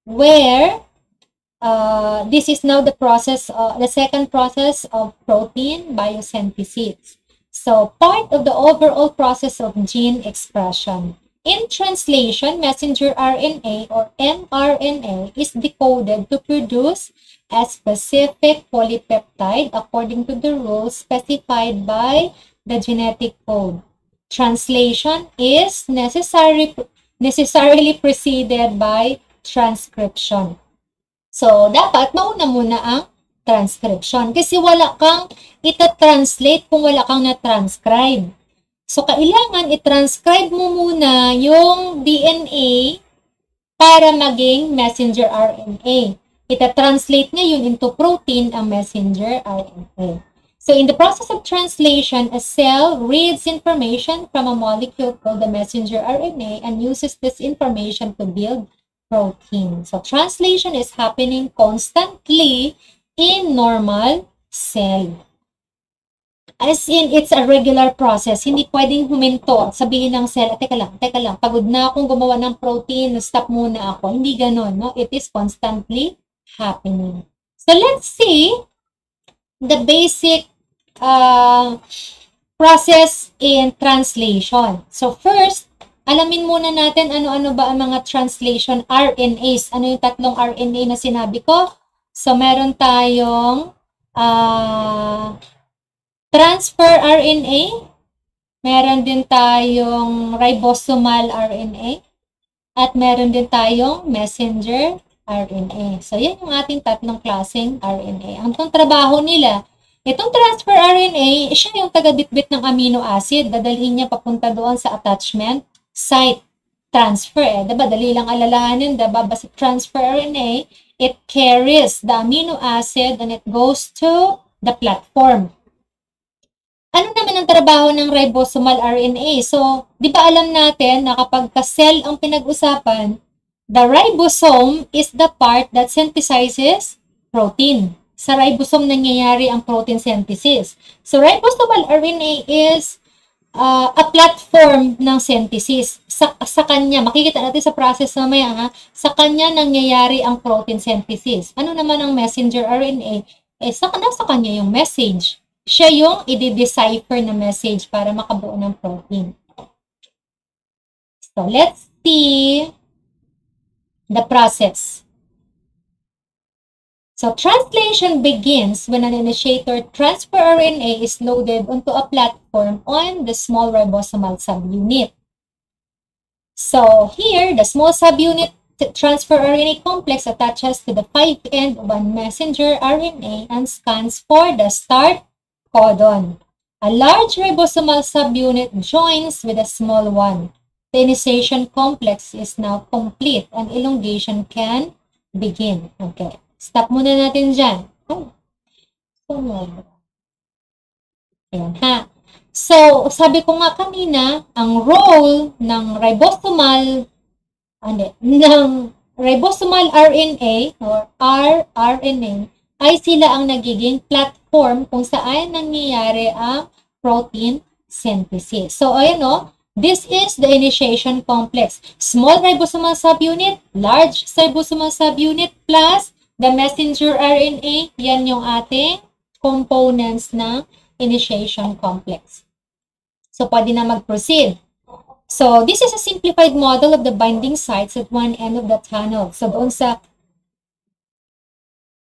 where uh, this is now the process, uh, the second process of protein biosynthesis. So part of the overall process of gene expression. In translation, messenger RNA or mRNA is decoded to produce a specific polypeptide according to the rules specified by the genetic code. Translation is necessary, necessarily preceded by transcription. So, dapat mauna muna ang transcription kasi wala kang ita-translate kung wala kang na-transcribe. So, kailangan i-transcribe mo muna yung DNA para maging messenger RNA. Ita-translate ngayon into protein ang messenger RNA. So, in the process of translation, a cell reads information from a molecule called the messenger RNA and uses this information to build protein. So, translation is happening constantly in normal cell. As in, it's a regular process. Hindi pwedeng huminto. Sabihin ng cell, teka lang, teka lang, pagod na akong gumawa ng protein, stop muna ako. Hindi ganon, no? It is constantly happening. So, let's see the basic uh, process in translation. So first, alamin muna natin ano-ano ba ang mga translation RNAs. Ano yung tatlong RNA na sinabi ko? So meron tayong uh, transfer RNA, meron din tayong ribosomal RNA, at meron din tayong messenger RNA. So, yan yung ating tatlong klaseng RNA. Ang trabaho nila, itong transfer RNA, siya yung taga-bitbit ng amino acid. Dadalhin niya papunta doon sa attachment site transfer. Eh. Diba? Dali lang alalahanin. Diba? Basta transfer RNA, it carries the amino acid and it goes to the platform. Ano naman ang trabaho ng ribosomal RNA? So, di ba alam natin na kapag ka-cell ang pinag-usapan, The ribosome is the part that synthesizes protein. Sa ribosome nangyayari ang protein synthesis. So, ribosomal RNA is uh, a platform ng synthesis. Sa, sa kanya, makikita natin sa process mamaya, ha? sa kanya nangyayari ang protein synthesis. Ano naman ang messenger RNA? Eh, sa, nasa kanya yung message. Siya yung i-decipher na message para makabuo ng protein. So, let's see the process. So translation begins when an initiator transfer RNA is loaded onto a platform on the small ribosomal subunit. So here, the small subunit transfer RNA complex attaches to the 5' end of a messenger RNA and scans for the start codon. A large ribosomal subunit joins with a small one. The initiation complex is now complete and elongation can begin. Okay. Stop muna natin dyan. Oh. Ayan ha. So, sabi ko nga kanina, ang role ng ribosomal, ano, ng ribosomal RNA or rRNA ay sila ang nagiging platform kung saan nangyayari ang protein synthesis. So, ayan o, This is the initiation complex. Small ribosomal subunit, large ribosomal subunit, plus the messenger RNA. Yan yung ating components ng initiation complex. So, pwede na mag-proceed. So, this is a simplified model of the binding sites at one end of the tunnel. So, doon sa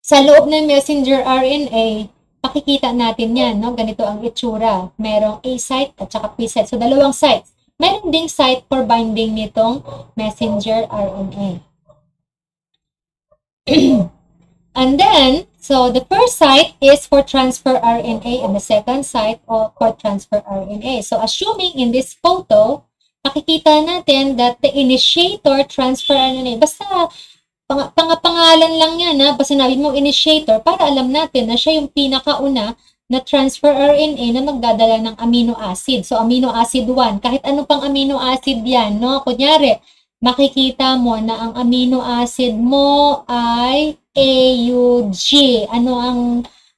sa loob ng messenger RNA, makikita natin yan, no? Ganito ang itsura. Merong A site at saka P site. So, dalawang sites. Meron ding site for binding nitong messenger RNA. and then, so the first site is for transfer RNA and the second site for transfer RNA. So assuming in this photo, makikita natin that the initiator transfer RNA, basta pang pangalan lang yan, ha? basta sinabi mo initiator, para alam natin na siya yung pinakauna na transfer RNA na magdadala ng amino acid. So, amino acid 1. Kahit ano pang amino acid yan, no? Kunyari, makikita mo na ang amino acid mo ay AUG. Ano ang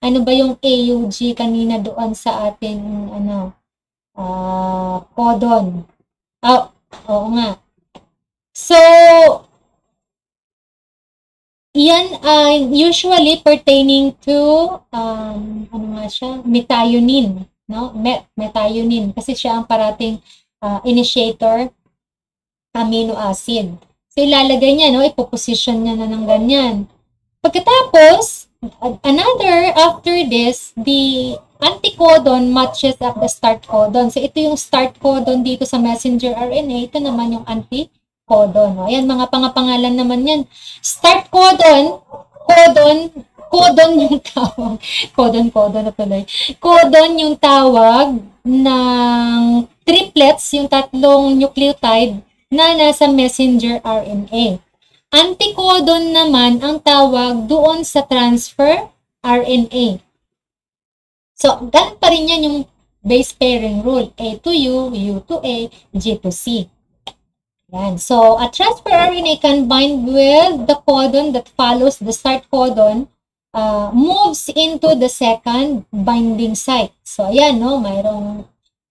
ano ba yung AUG kanina doon sa ating ano uh, codon? Oh, oo nga. So, yan ay uh, usually pertaining to um, ano nga siya, methionine, no? Met methionine kasi siya ang parating uh, initiator amino acid. So ilalagay niya, no? Ipoposition niya na ng ganyan. Pagkatapos, another after this, the anticodon matches up the start codon. So ito yung start codon dito sa messenger RNA, ito naman yung anti codon. O, ayan, mga pangapangalan naman yan. Start codon, codon, codon yung tawag. Codon, codon na tuloy. Codon yung tawag ng triplets, yung tatlong nucleotide na nasa messenger RNA. Anticodon naman ang tawag doon sa transfer RNA. So, ganun pa rin yan yung base pairing rule. A to U, U to A, G to C. Yan. So, a transfer RNA can bind with the codon that follows the start codon, uh, moves into the second binding site. So, ayan, no, mayroong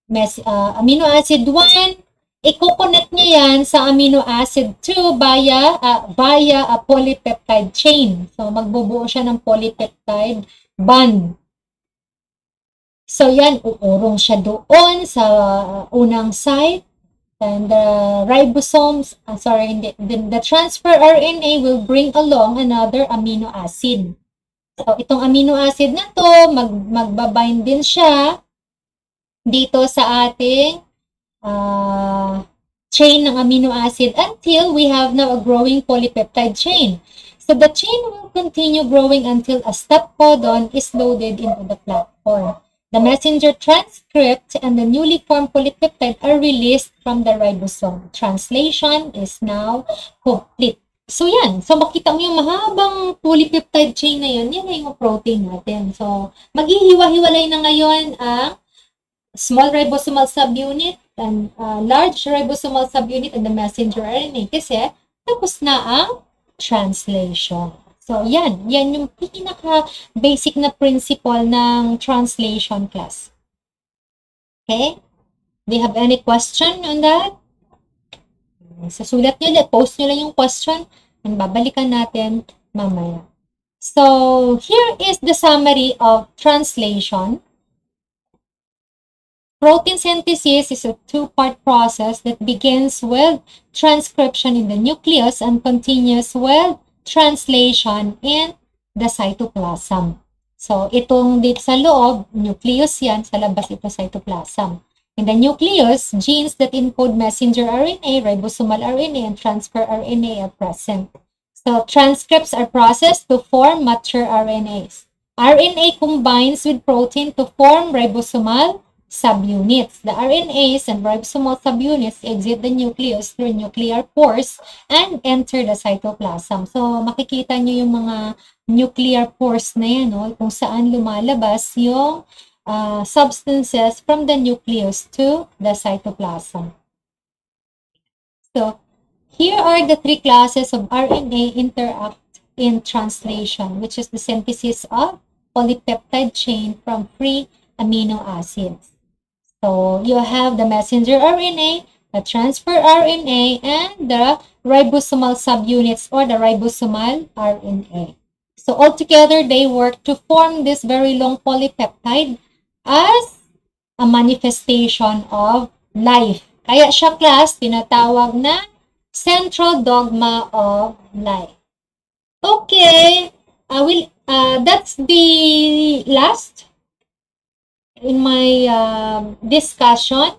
mes uh, amino acid 1, i-connect niya yan sa amino acid 2 via, uh, via a polypeptide chain. So, magbubuo siya ng polypeptide bond. So yan, uurong siya doon sa unang site. And the ribosomes, uh, sorry, hindi, the, the transfer RNA will bring along another amino acid. So itong amino acid na to, mag, magbabind din siya dito sa ating uh, chain ng amino acid until we have now a growing polypeptide chain. So the chain will continue growing until a stop codon is loaded into the platform. The messenger transcript and the newly formed polypeptide are released from the ribosome. Translation is now complete. So yan, so makita mo yung mahabang polypeptide chain na yun, yan na yung protein natin. So maghihiwa-hiwalay na ngayon ang small ribosomal subunit and uh, large ribosomal subunit and the messenger RNA kasi tapos na ang translation. So, yan. Yan yung pinaka-basic na principle ng translation class. Okay? Do you have any question on that? Sa sulat nyo, post nyo lang yung question and babalikan natin mamaya. So, here is the summary of translation. Protein synthesis is a two-part process that begins with transcription in the nucleus and continues with translation in the cytoplasm. So, itong dito sa loob, nucleus yan, sa labas ito cytoplasm. In the nucleus, genes that encode messenger RNA, ribosomal RNA, and transfer RNA are present. So, transcripts are processed to form mature RNAs. RNA combines with protein to form ribosomal subunits. The RNAs and ribosomal subunits exit the nucleus through nuclear pores and enter the cytoplasm. So, makikita nyo yung mga nuclear pores na yan, no? kung saan lumalabas yung uh, substances from the nucleus to the cytoplasm. So, here are the three classes of RNA interact in translation, which is the synthesis of polypeptide chain from free amino acids. So you have the messenger RNA, the transfer RNA, and the ribosomal subunits or the ribosomal RNA. So altogether, they work to form this very long polypeptide as a manifestation of life. Kaya siya class tinatawag na central dogma of life. Okay, I will, uh, that's the last in my uh, discussion,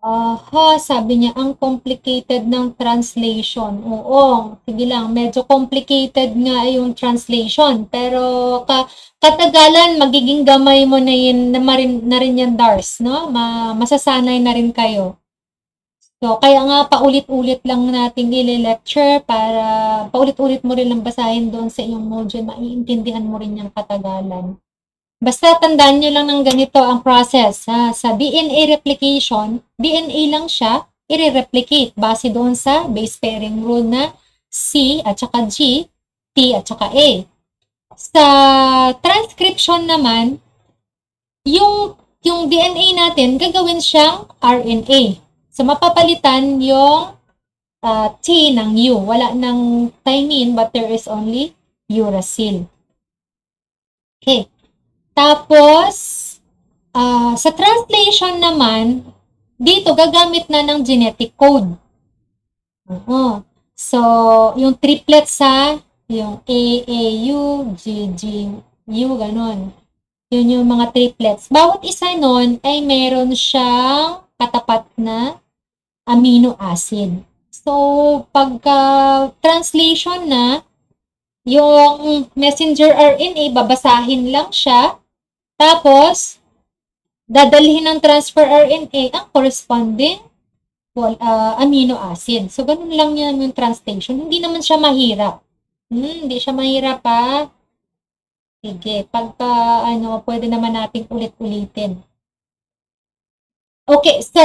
uh, sabi niya, ang complicated ng translation. Oo, sige lang, medyo complicated nga yung translation. Pero ka, katagalan, magiging gamay mo na yun, na, marin, na rin yan, Dars, no? Ma, masasanay na rin kayo. So, kaya nga paulit-ulit lang nating i-lecture para paulit-ulit mo rin lang basahin doon sa iyong module, maiintindihan mo rin yung katagalan. Basta tandaan nyo lang ng ganito ang process. Ha? Sa DNA replication, DNA lang siya, i-replicate base doon sa base pairing rule na C at saka G, T at saka A. Sa transcription naman, yung, yung DNA natin, gagawin siyang RNA. So, mapapalitan yung uh, T ng U. Wala ng thymine, but there is only uracil. Okay. Tapos, uh, sa translation naman, dito gagamit na ng genetic code. Oo. So, yung triplets sa yung A, A, U, G, G, U, ganun. Yun yung mga triplets. Bawat isa nun ay meron siyang katapat na amino acid. So, pagka translation na, yung messenger RNA, babasahin lang siya tapos, dadalhin ng transfer RNA ang corresponding uh, amino acid. So, ganun lang yan yung translation. Hindi naman siya mahirap. Hmm, hindi siya mahirap pa. Sige, pagka ano, pwede naman nating ulit-ulitin. Okay, so,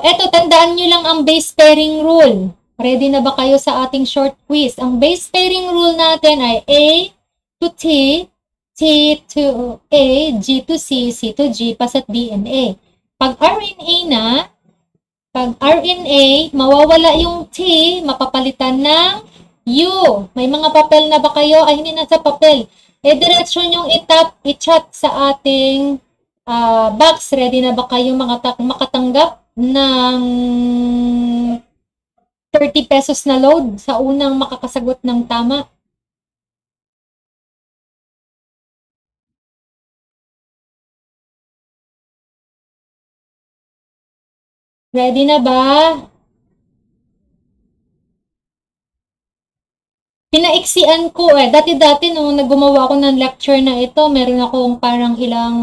eto, tandaan nyo lang ang base pairing rule. Ready na ba kayo sa ating short quiz? Ang base pairing rule natin ay A to T T to A, G to C, C to G, pa sa DNA. Pag RNA na, pag RNA, mawawala yung T, mapapalitan ng U. May mga papel na ba kayo? Ay, hindi na sa papel. eh diretsyon yung itap, i-chat sa ating uh, box. Ready na ba kayo mga makatanggap ng 30 pesos na load sa unang makakasagot ng tama? Ready na ba? Pinaiksian ko eh. Dati-dati nung naggumawa ako ng lecture na ito, meron akong parang ilang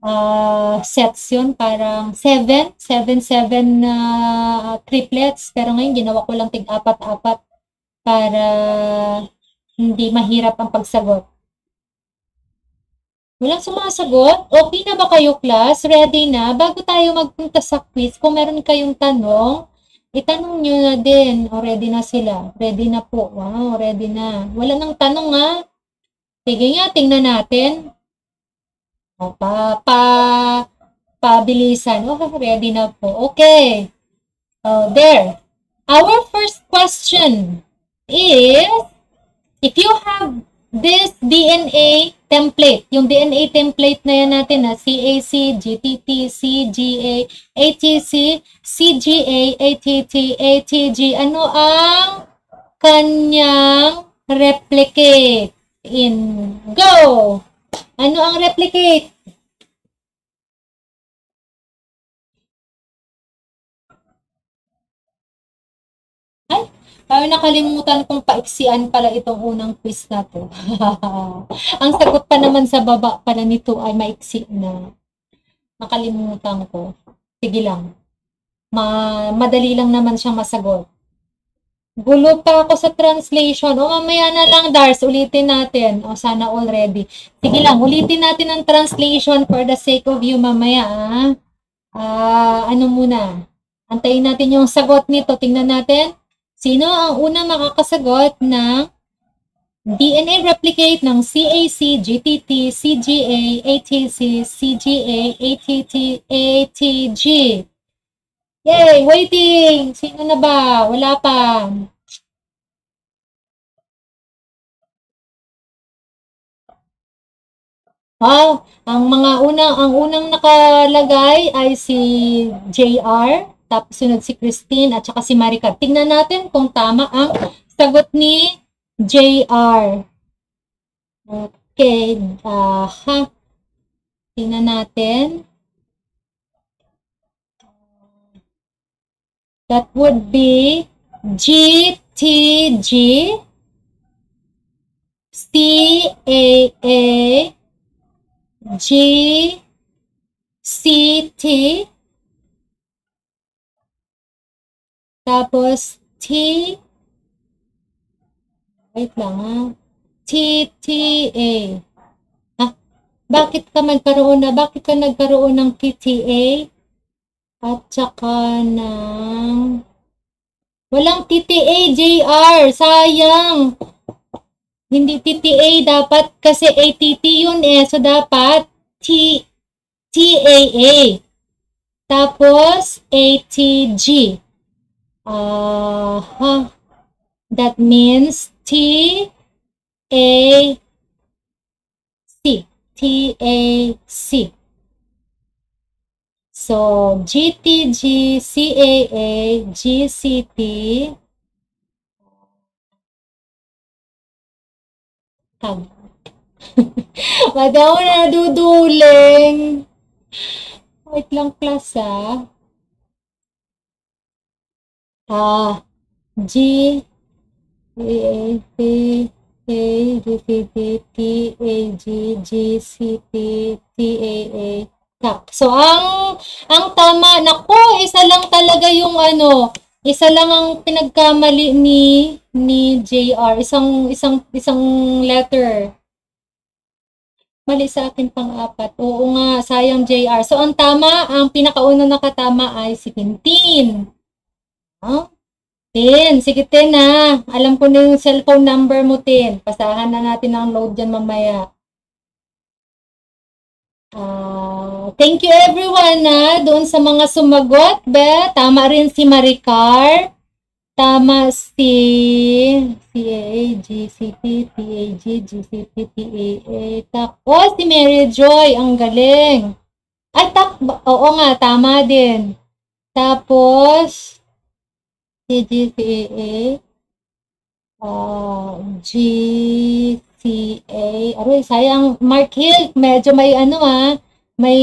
uh, sets yun. Parang 7, 7, 7 na uh, triplets. Pero ngayon, ginawa ko lang tig-apat-apat para hindi mahirap ang pagsagot. Walang sumasagot? Okay na ba kayo, class? Ready na? Bago tayo magpunta sa quiz, kung meron kayong tanong, itanong nyo na din. O, ready na sila. Ready na po. Wow, ready na. Wala nang tanong ha. Sige nga, tingnan natin. O, pa, pa, pabilisan. Oh, ready na po. Okay. Oh, there. Our first question is, if you have this DNA template. Yung DNA template na yan natin na CAC, GTT, CGA, ATC, CGA, ATT, ATG. Ano ang kanyang replicate? In go! Ano ang replicate? Ay, nakalimutan kong paiksian pala itong unang quiz na to. Ang sagot pa naman sa baba pala nito ay maiksi na. Nakalimutan ko. Sige lang. Ma madali lang naman siyang masagot. Gulo pa ako sa translation. O mamaya na lang, Dars. Ulitin natin. O sana already. Sige lang, ulitin natin ang translation for the sake of you mamaya. Ah, uh, ano muna? Antayin natin yung sagot nito. Tingnan natin. Sino ang unang makakasagot ng DNA replicate ng CAC, GTT, CGA, ATC, CGA, ATT, ATG? Yay! Waiting! Sino na ba? Wala pa. Oh, ang mga unang ang unang nakalagay ay si JR. Tapos sunod si Christine at saka si Marika. Tingnan natin kung tama ang sagot ni JR. Okay. Uh, ha. Tingnan natin. That would be GTG CAA GCT Tapos, T, wait lang ha, TTA. Ha? Bakit ka magkaroon na, bakit ka nagkaroon ng TTA? At saka ng, walang TTA, JR, sayang. Hindi TTA dapat kasi ATT yun eh. So, dapat T, TAA. Tapos, ATG. Uh, huh. That means T A C. T A C. So GTG CAA GCT Tag. Madaw na duduling. Wait lang class ah. A G A P A G P P T A G G C P T A A. So ang ang tama nako isa lang talaga yung ano isa lang ang pinagkamali ni ni JR isang isang isang letter Mali sa akin pang-apat. Oo nga, sayang JR. So, ang tama, ang pinakauna nakatama ay si Tintin. Oh, Tin, sige Tin na. Alam ko na yung cellphone number mo, Tin. Pasahan na natin ang load dyan mamaya. Uh, thank you everyone na doon sa mga sumagot. Be, tama rin si Maricar. Tama si CAA, GCP, TAG, GCP, TAA. Tak oh, si Mary Joy. Ang galing. Ay, tak, oo nga, tama din. Tapos, si GCAA, uh, GCA, aroy, sayang, Mark Hill, medyo may ano ah, may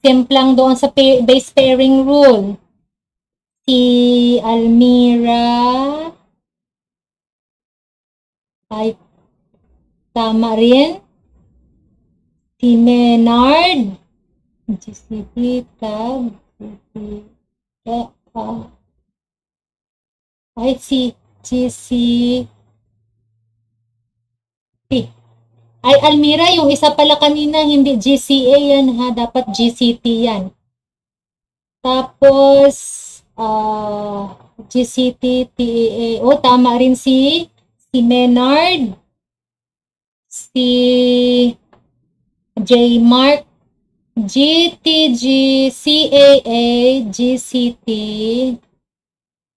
templang doon sa pa- base pairing rule si Almira ay tama rin. Si Menard. GCP tab. GCP. Eh. Ay, si GC. Ay, Almira, yung isa pala kanina, hindi GCA yan ha. Dapat GCT yan. Tapos, uh, GCT, TEA. O, tama rin si, si Menard, si J. Mark, GTG, CAA, GCT.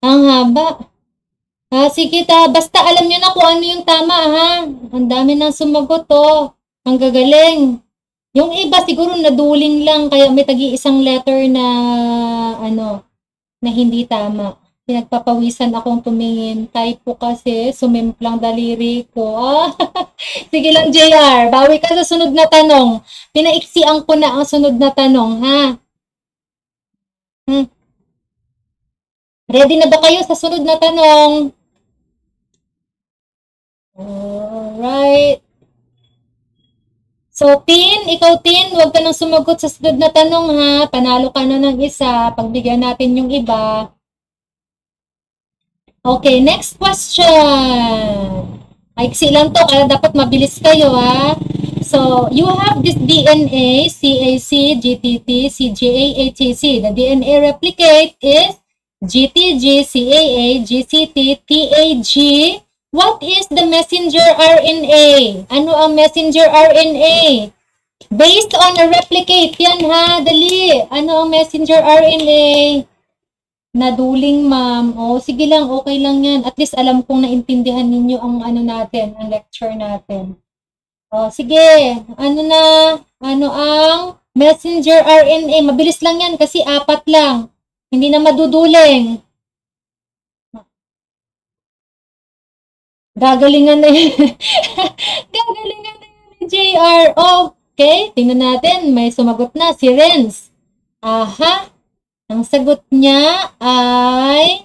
Ang haba. Ah, sige ta, basta alam nyo na kung ano yung tama ha. Ang dami nang sumagot to. Ang gagaling. Yung iba siguro naduling lang kaya may tagi isang letter na ano na hindi tama. Pinagpapawisan akong tumingin. Typo kasi, sumimplang daliri ko. Ah, sige lang, JR. Bawi ka sa sunod na tanong. Pinaiksian ko na ang sunod na tanong, ha? Hmm. Ready na ba kayo sa sunod na tanong? Alright. So, Tin, ikaw, Tin, huwag ka nang sumagot sa sunod na tanong, ha? Panalo ka na ng isa. Pagbigyan natin yung iba. Okay, next question. Aiksi lang to, kaya dapat mabilis kayo, ha? So, you have this DNA, CAC, GTT, CGA, ATC. The DNA replicate is GTG, CAA, GCT, TAG, What is the messenger RNA? Ano ang messenger RNA? Based on a replicate. Yan ha, dali. Ano ang messenger RNA? Naduling ma'am. O, sige lang, okay lang yan. At least alam kong naintindihan ninyo ang ano natin, ang lecture natin. O, sige. Ano na? Ano ang messenger RNA? Mabilis lang yan kasi apat lang. Hindi na maduduling. Gagalingan na yun. Gagalingan na yun ni JR. Okay, tingnan natin. May sumagot na, si Renz. Aha. Ang sagot niya ay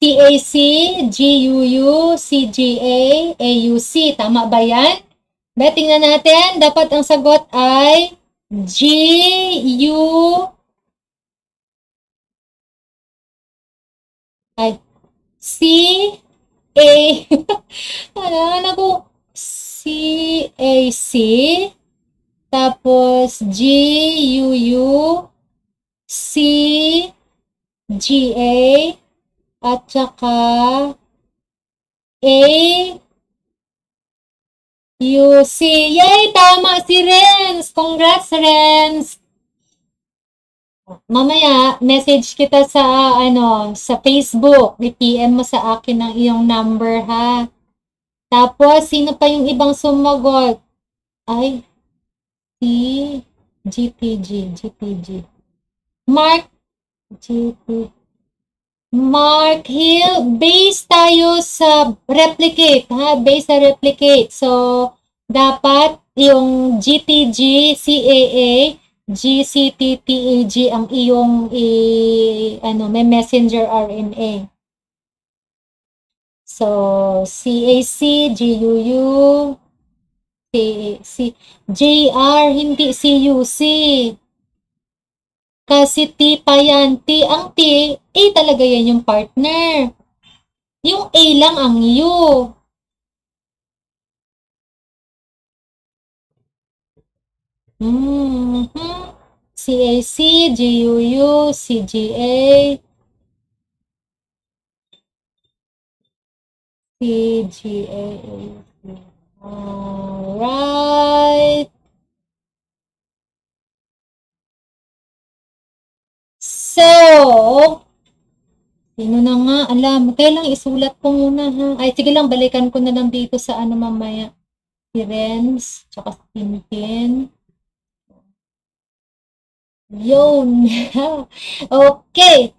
CAC, GUU, CGA, AUC. Tama ba yan? Be, tingnan natin. Dapat ang sagot ay GU ay C A ano ko C A C tapos G U U C G A at saka A U C Yay! Tama si Renz! Congrats, Renz! Mamaya, message kita sa, ano, sa Facebook. I-PM mo sa akin ang iyong number, ha? Tapos, sino pa yung ibang sumagot? Ay, si GTG, GTG. Mark, GT. Mark Hill, base tayo sa replicate, ha? Base sa replicate. So, dapat yung GTG, CAA, GCTTAG ang iyong i, ano, may messenger RNA. So, CAC, GUU, CAC, JR, hindi CUC. Kasi T pa yan. T, ang T, A talaga yan yung partner. Yung A lang ang U. Mm -hmm. CAC, GUU, CGA, CGA. Alright. sino na nga, alam, kaya lang isulat ko muna ha. Ay, sige lang, balikan ko na lang dito sa ano mamaya. Si Renz, tsaka si Tintin. Yun. okay.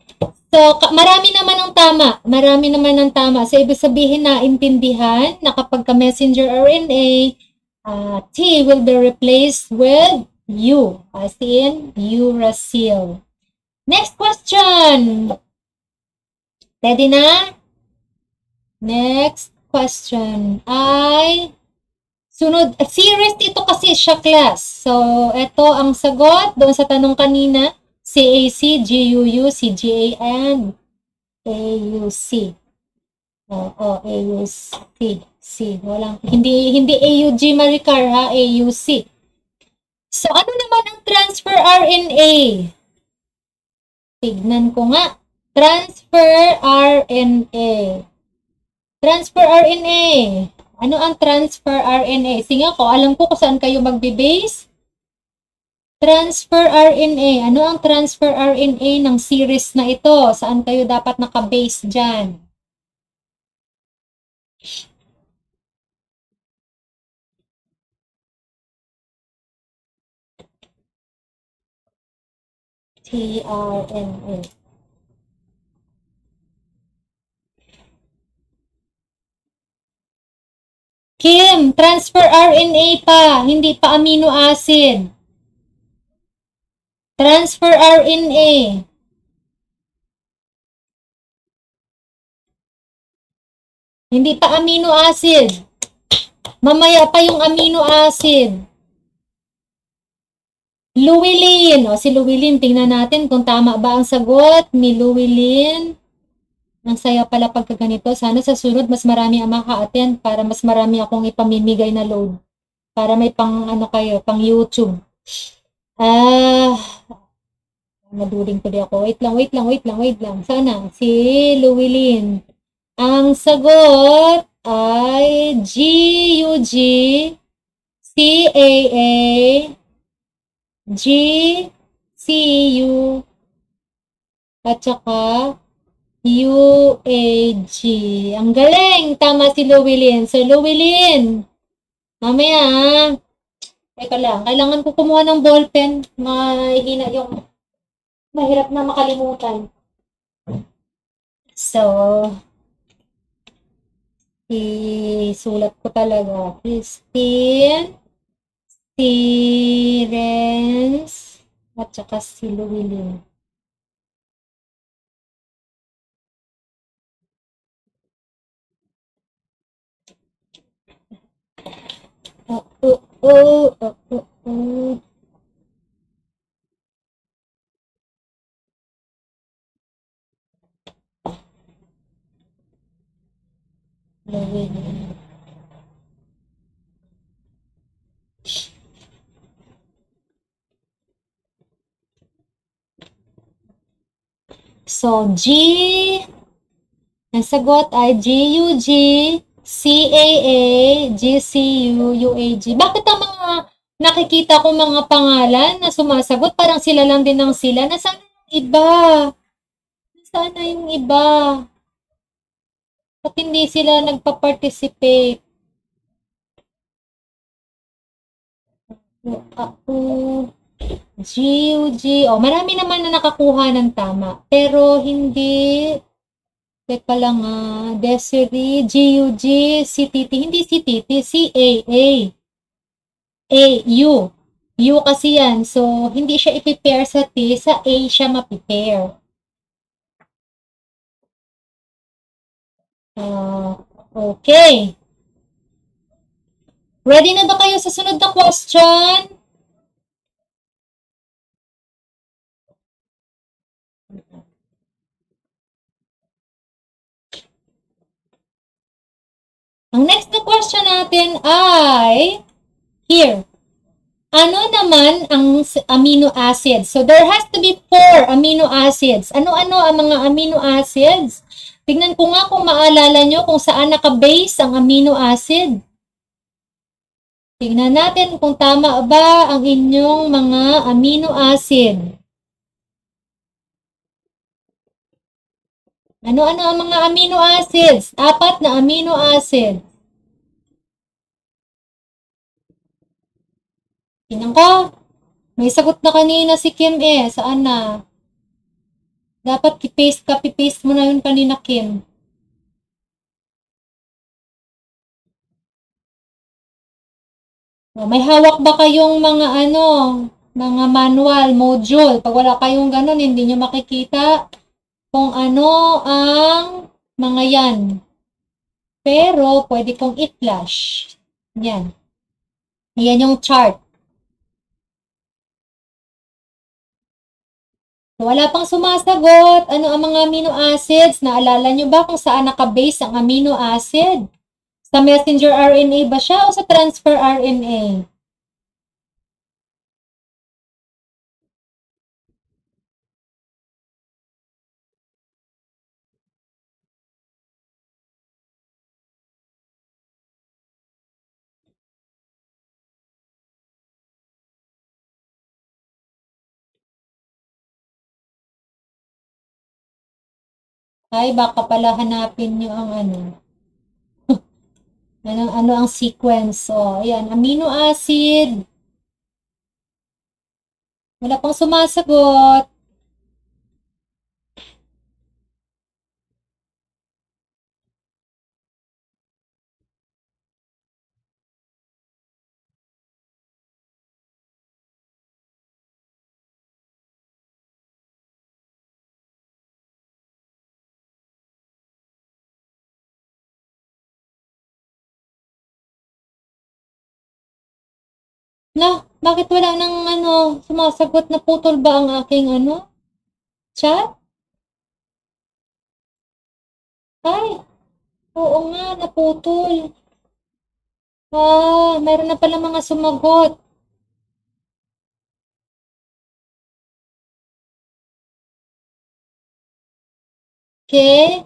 So, marami naman ang tama. Marami naman ang tama. So, ibig sabihin na intindihan na kapag ka messenger RNA, uh, T will be replaced with U, as in uracil. Next question. Ready na? Next question ay sunod. Series ito kasi siya class. So, ito ang sagot doon sa tanong kanina. CAC, GUU, CGA, and AUC. Oo, AUC. C. Walang, hindi, hindi AUG Maricar ha, AUC. So, ano naman ang transfer RNA? Tignan ko nga. Transfer RNA. Transfer RNA. Ano ang transfer RNA? Sige ko, alam ko kung saan kayo magbe-base. Transfer RNA. Ano ang transfer RNA ng series na ito? Saan kayo dapat naka-base dyan? tRNA. Kim, transfer RNA pa, hindi pa amino acid. Transfer RNA. Hindi pa amino acid. Mamaya pa yung amino acid. Luwilin. O, si Luwilin, tingnan natin kung tama ba ang sagot ni Luwilin. Ang saya pala pagka ganito. Sana sa sunod, mas marami ang maka-attend para mas marami akong ipamimigay na load. Para may pang, ano kayo, pang YouTube. Ah, maduling ko di ako. Wait lang, wait lang, wait lang, wait lang. Sana, si Luwilin. Ang sagot ay G-U-G C-A-A G, C, U, at saka U, A, G. Ang galing! Tama si Llewellyn. So, Llewellyn, mamaya, teka lang, kailangan ko kumuha ng ballpen. Mahina yung, mahirap na makalimutan. So, isulat ko talaga. Christine, Renz at saka si Llewellyn. So, G, ang sagot ay G-U-G, C-A-A, G-C-U, U-A-G. Bakit ang mga nakikita ko mga pangalan na sumasagot, parang sila lang din ang sila? Nasaan yung iba? Nasaan na yung iba? Ba't hindi sila nagpa-participate? Ako, G-U-G. Oh, marami naman na nakakuha ng tama. Pero hindi, teka lang ah, Desiree, G-U-G, C-T-T. Hindi C-T-T, C-A-A. A-U. U kasi yan. So, hindi siya i-prepare sa T, sa A siya ma-prepare. Uh, okay. Ready na ba kayo sa sunod na question? Ang next na question natin ay here. Ano naman ang amino acids? So there has to be four amino acids. Ano-ano ang mga amino acids? Tingnan ko nga kung maalala nyo kung saan naka-base ang amino acid. Tingnan natin kung tama ba ang inyong mga amino acid. Ano-ano ang mga amino acids? Apat na amino acid. Tingnan ko. May sagot na kanina si Kim eh. Saan na? Dapat ki-paste, copy-paste mo na yun kanina, Kim. Oh, may hawak ba kayong mga ano, mga manual, module? Pag wala kayong ganun, hindi nyo makikita kung ano ang mga yan. Pero, pwede kong i-flash. Yan. Yan yung chart. Wala pang sumasagot. Ano ang mga amino acids? Naalala nyo ba kung saan nakabase ang amino acid? Sa messenger RNA ba siya o sa transfer RNA? Ay, baka pala hanapin nyo ang ano. ano, ano ang sequence. So, ayan, amino acid. Wala pang sumasagot. Na, bakit wala nang ano, sumasagot na putol ba ang aking ano? Chat? Ay, oo nga, naputol. Ah, meron na pala mga sumagot. Okay.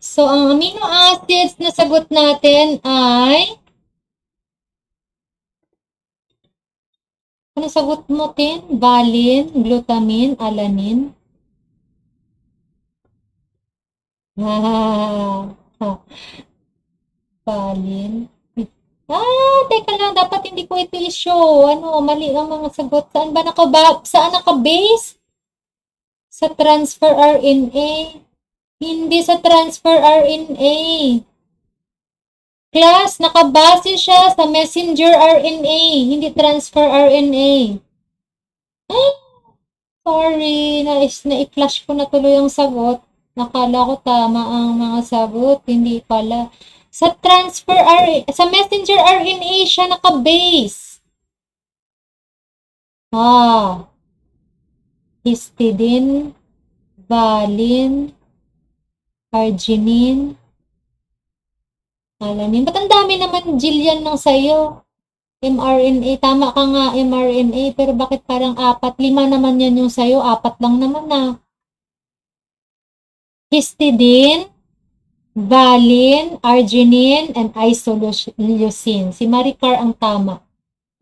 So, ang amino acids na sagot natin ay Ano sagot mo, Tin? Valin, glutamine, alanin? Ah, Valin. Ah, teka lang, dapat hindi ko ito i-show. Ano, mali ang mga sagot. Saan ba nakaba saan naka-base? Sa transfer RNA. Hindi sa transfer RNA. Class, nakabase siya sa messenger RNA, hindi transfer RNA. Ay, sorry, na-flash ko na tuloy ang sagot. Nakala ko tama ang mga sagot, hindi pala. Sa transfer RNA, sa messenger RNA siya nakabase. Ah, histidine, valin, arginine, Alamin. Ba't ang dami naman Jillian ng sayo? mRNA. Tama ka nga, mRNA. Pero bakit parang apat? Lima naman yan yung sayo. Apat lang naman na. Histidine, valin, arginine, and isoleucine. Si Maricar ang tama.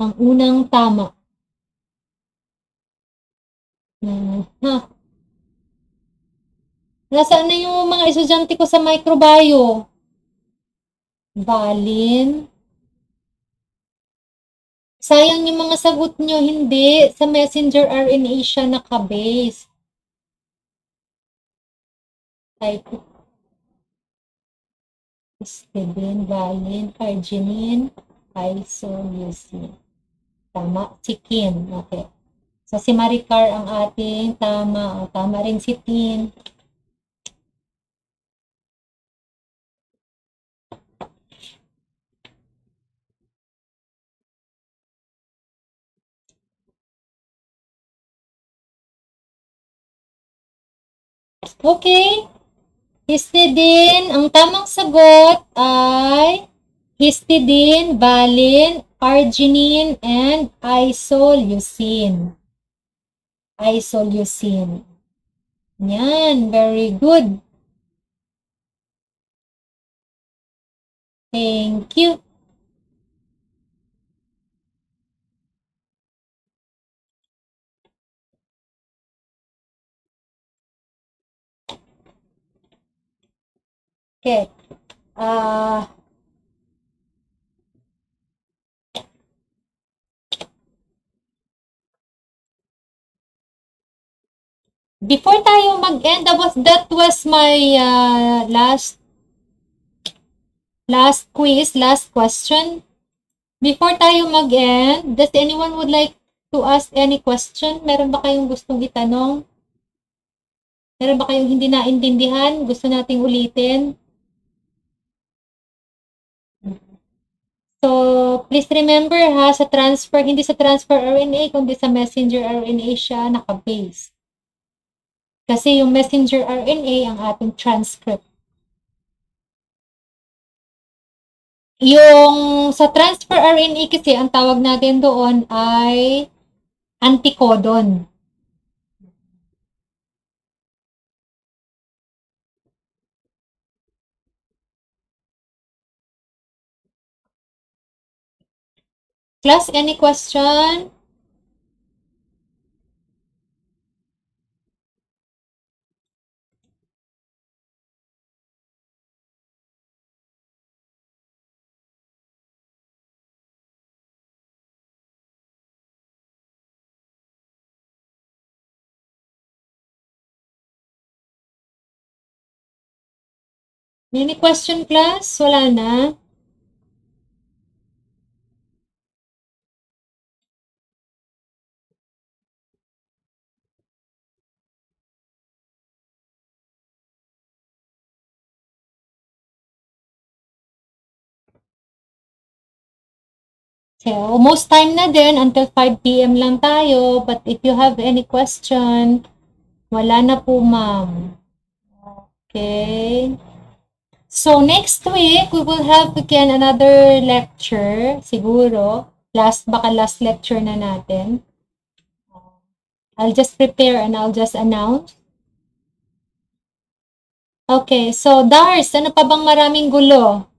Ang unang tama. Hmm. Ha? Nasaan na yung mga estudyante ko sa microbio? Valin. Sayang yung mga sagot nyo, hindi. Sa messenger RNA siya nakabase. Type Histidine, valin, arginine, isoleucine. Tama, si Kim. Okay. So, si Maricar ang ating tama. Tama rin si Tin. Okay. Histidine, ang tamang sagot ay histidine, valin, arginine, and isoleucine. Isoleucine. Yan, very good. Thank you. Okay. Uh, before tayo mag-end, that was, that was my uh, last last quiz, last question. Before tayo mag-end, does anyone would like to ask any question? Meron ba kayong gustong itanong? Meron ba kayong hindi naintindihan? Gusto nating ulitin? So, please remember ha, sa transfer, hindi sa transfer RNA, kundi sa messenger RNA siya naka-base. Kasi yung messenger RNA ang ating transcript. Yung sa transfer RNA kasi, ang tawag natin doon ay anticodon. Class, any question? Any question, class? Wala na? So, almost time na din. Until 5 p.m. lang tayo. But if you have any question, wala na po, ma'am. Okay. So, next week, we will have again another lecture, siguro. Last, baka last lecture na natin. I'll just prepare and I'll just announce. Okay, so Dars, ano pa bang maraming gulo?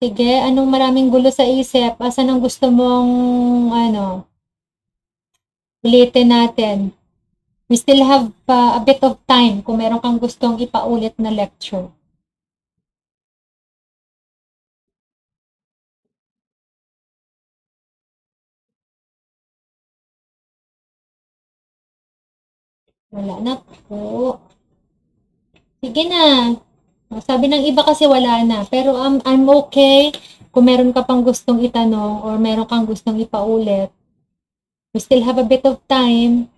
Sige, anong maraming gulo sa isip? Asan ang gusto mong, ano, ulitin natin? We still have uh, a bit of time kung meron kang gustong ipaulit na lecture. Wala na po. Sige na. Sabi ng iba kasi wala na. Pero um, I'm okay kung meron ka pang gustong itanong or meron kang gustong ipaulit. We still have a bit of time.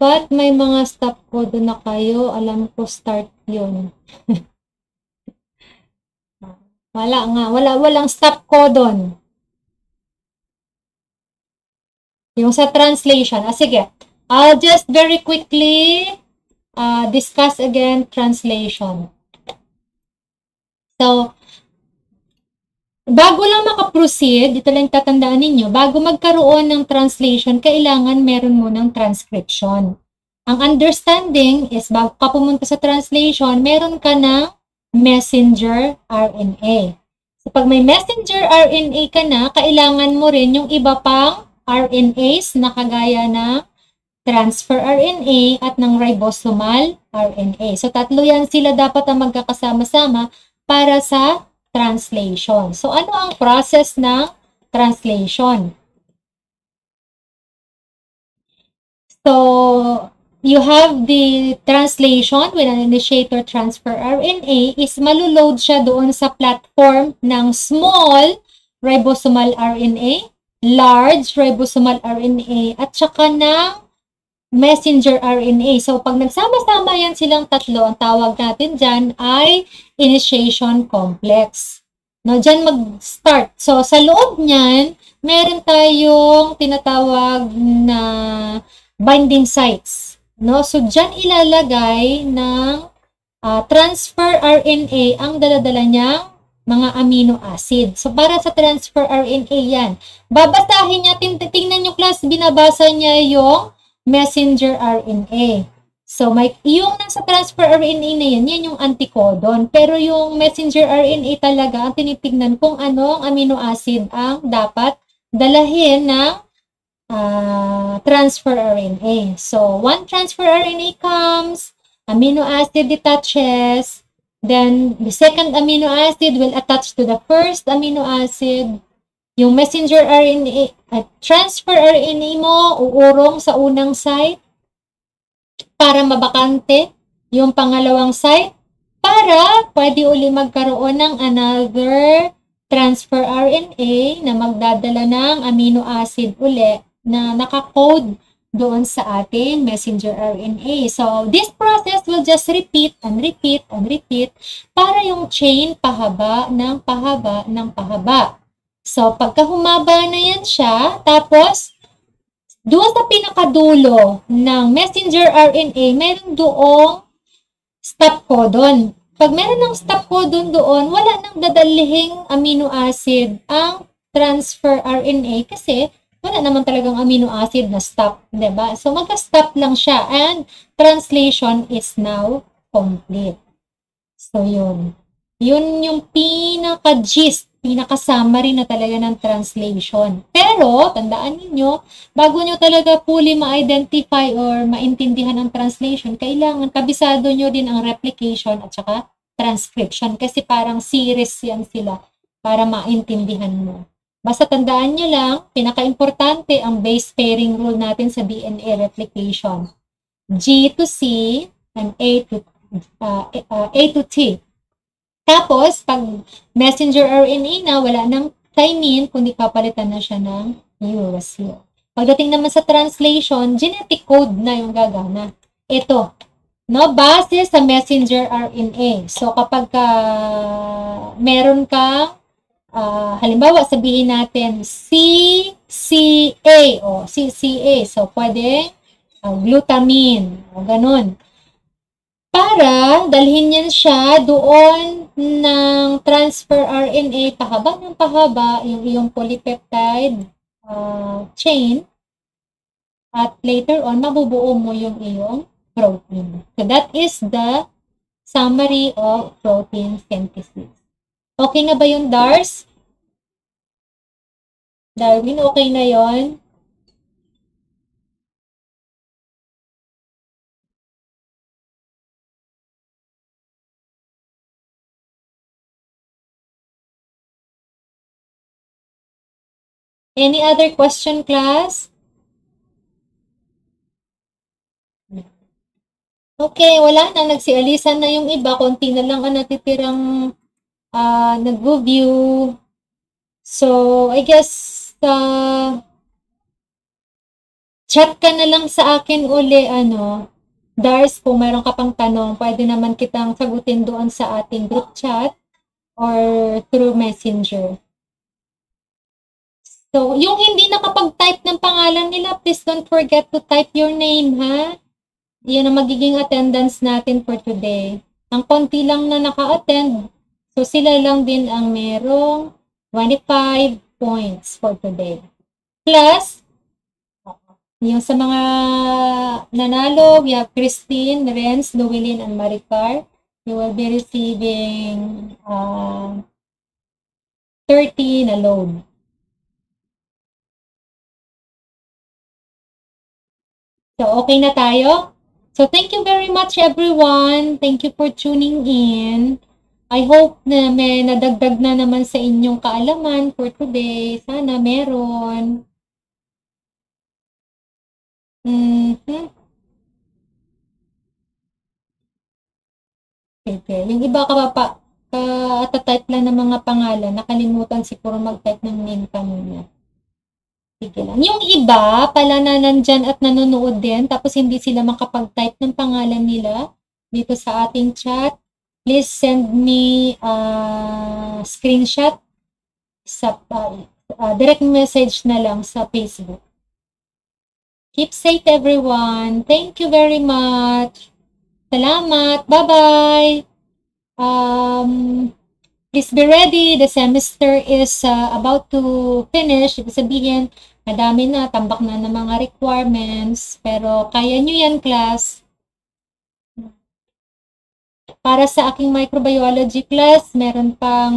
But may mga stop code na kayo. Alam ko start yun. wala nga. Wala, walang stop codon. Yung sa translation. Ah, sige. I'll just very quickly uh, discuss again translation. So, bago lang makaproceed, ito lang tatandaan ninyo, bago magkaroon ng translation, kailangan meron mo ng transcription. Ang understanding is, bago ka pumunta sa translation, meron ka ng messenger RNA. So, pag may messenger RNA ka na, kailangan mo rin yung iba pang RNAs na kagaya ng transfer RNA at ng ribosomal RNA. So, tatlo yan sila dapat ang magkakasama-sama para sa translation. So, ano ang process ng translation? So, you have the translation with an initiator transfer RNA is maluload siya doon sa platform ng small ribosomal RNA, large ribosomal RNA, at saka ng messenger RNA. So, pag nagsama-sama yan silang tatlo, ang tawag natin dyan ay initiation complex. No, dyan mag-start. So, sa loob niyan, meron tayong tinatawag na binding sites. No? So, dyan ilalagay ng uh, transfer RNA ang daladala niyang mga amino acid. So, para sa transfer RNA yan. Babasahin niya, tingnan nyo class, binabasa niya yung messenger RNA. So, may, yung nasa transfer RNA na yan, yan yung anticodon. Pero yung messenger RNA talaga, ang tinitignan kung ano ang amino acid ang dapat dalahin ng uh, transfer RNA. So, one transfer RNA comes, amino acid detaches, then the second amino acid will attach to the first amino acid. Yung messenger RNA, uh, transfer RNA mo, uurong sa unang site para mabakante yung pangalawang site para pwede uli magkaroon ng another transfer RNA na magdadala ng amino acid uli na nakakode doon sa ating messenger RNA. So, this process will just repeat and repeat and repeat para yung chain pahaba ng pahaba ng pahaba. So, pagka humaba na yan siya, tapos doon sa pinakadulo ng messenger RNA, meron doong stop codon. Pag meron ng stop codon doon, wala nang dadalihing amino acid ang transfer RNA kasi wala naman talagang amino acid na stop, ba? So magka-stop lang siya and translation is now complete. So yun. Yun yung pinaka-gist, pinaka-summary na talaga ng translation. Pero, tandaan niyo bago nyo talaga fully ma-identify or maintindihan ang translation, kailangan kabisado nyo din ang replication at saka transcription kasi parang series yan sila para maintindihan mo. Basta tandaan nyo lang, pinaka-importante ang base pairing rule natin sa DNA replication. G to C and A to, uh, uh, A to T. Tapos, pag messenger RNA na, wala nang thymine, kundi papalitan na siya ng uracil. Pagdating naman sa translation, genetic code na yung gagana. Ito, no, base sa messenger RNA. So, kapag ka, meron kang uh, halimbawa sabihin natin CCA o CCA. So, pwede uh, glutamine o ganun. Para dalhin yan siya doon ng transfer RNA pahaba ng pahaba yung iyong polypeptide uh, chain at later on mabubuo mo yung iyong protein. So that is the summary of protein synthesis. Okay na ba yung DARS? Darwin, okay na yon? Any other question, class? Okay, wala na. Nagsialisan na yung iba. Konti na lang ang natitirang uh, nag-view. So, I guess, uh, chat ka na lang sa akin uli, ano, Dars, kung mayroon ka pang tanong, pwede naman kitang sagutin doon sa ating group chat or through messenger. So, yung hindi nakapag-type ng pangalan nila, please don't forget to type your name, ha? Yan ang magiging attendance natin for today. Ang konti lang na naka-attend, So, sila lang din ang merong 25 points for today. Plus, yung sa mga nanalo, we have Christine, Renz, Llewellyn, and Maricar. You will be receiving uh, 30 na load. So, okay na tayo? So, thank you very much everyone. Thank you for tuning in. I hope na may nadagdag na naman sa inyong kaalaman for today. Sana meron. Mm-hmm. Okay. Yung iba ka pa, ka-type lang ng mga pangalan, nakalimutan siguro mag-type ng name kanina. Sige lang. Yung iba pala na nandyan at nanonood din, tapos hindi sila makapag-type ng pangalan nila dito sa ating chat, please send me a screenshot sa uh, uh, direct message na lang sa Facebook. Keep safe everyone. Thank you very much. Salamat. Bye-bye. Um, please be ready. The semester is uh, about to finish. Ibig sabihin, madami na, tambak na ng mga requirements. Pero kaya nyo yan, class. Para sa aking microbiology class, meron pang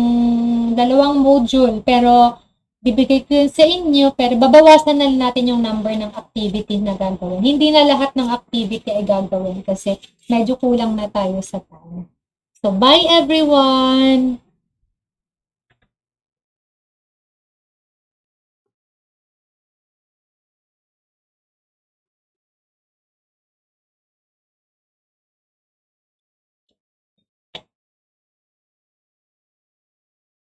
dalawang module. Pero, bibigay ko yun sa inyo, pero babawasan na natin yung number ng activity na gagawin. Hindi na lahat ng activity ay gagawin kasi medyo kulang na tayo sa time. So, bye everyone!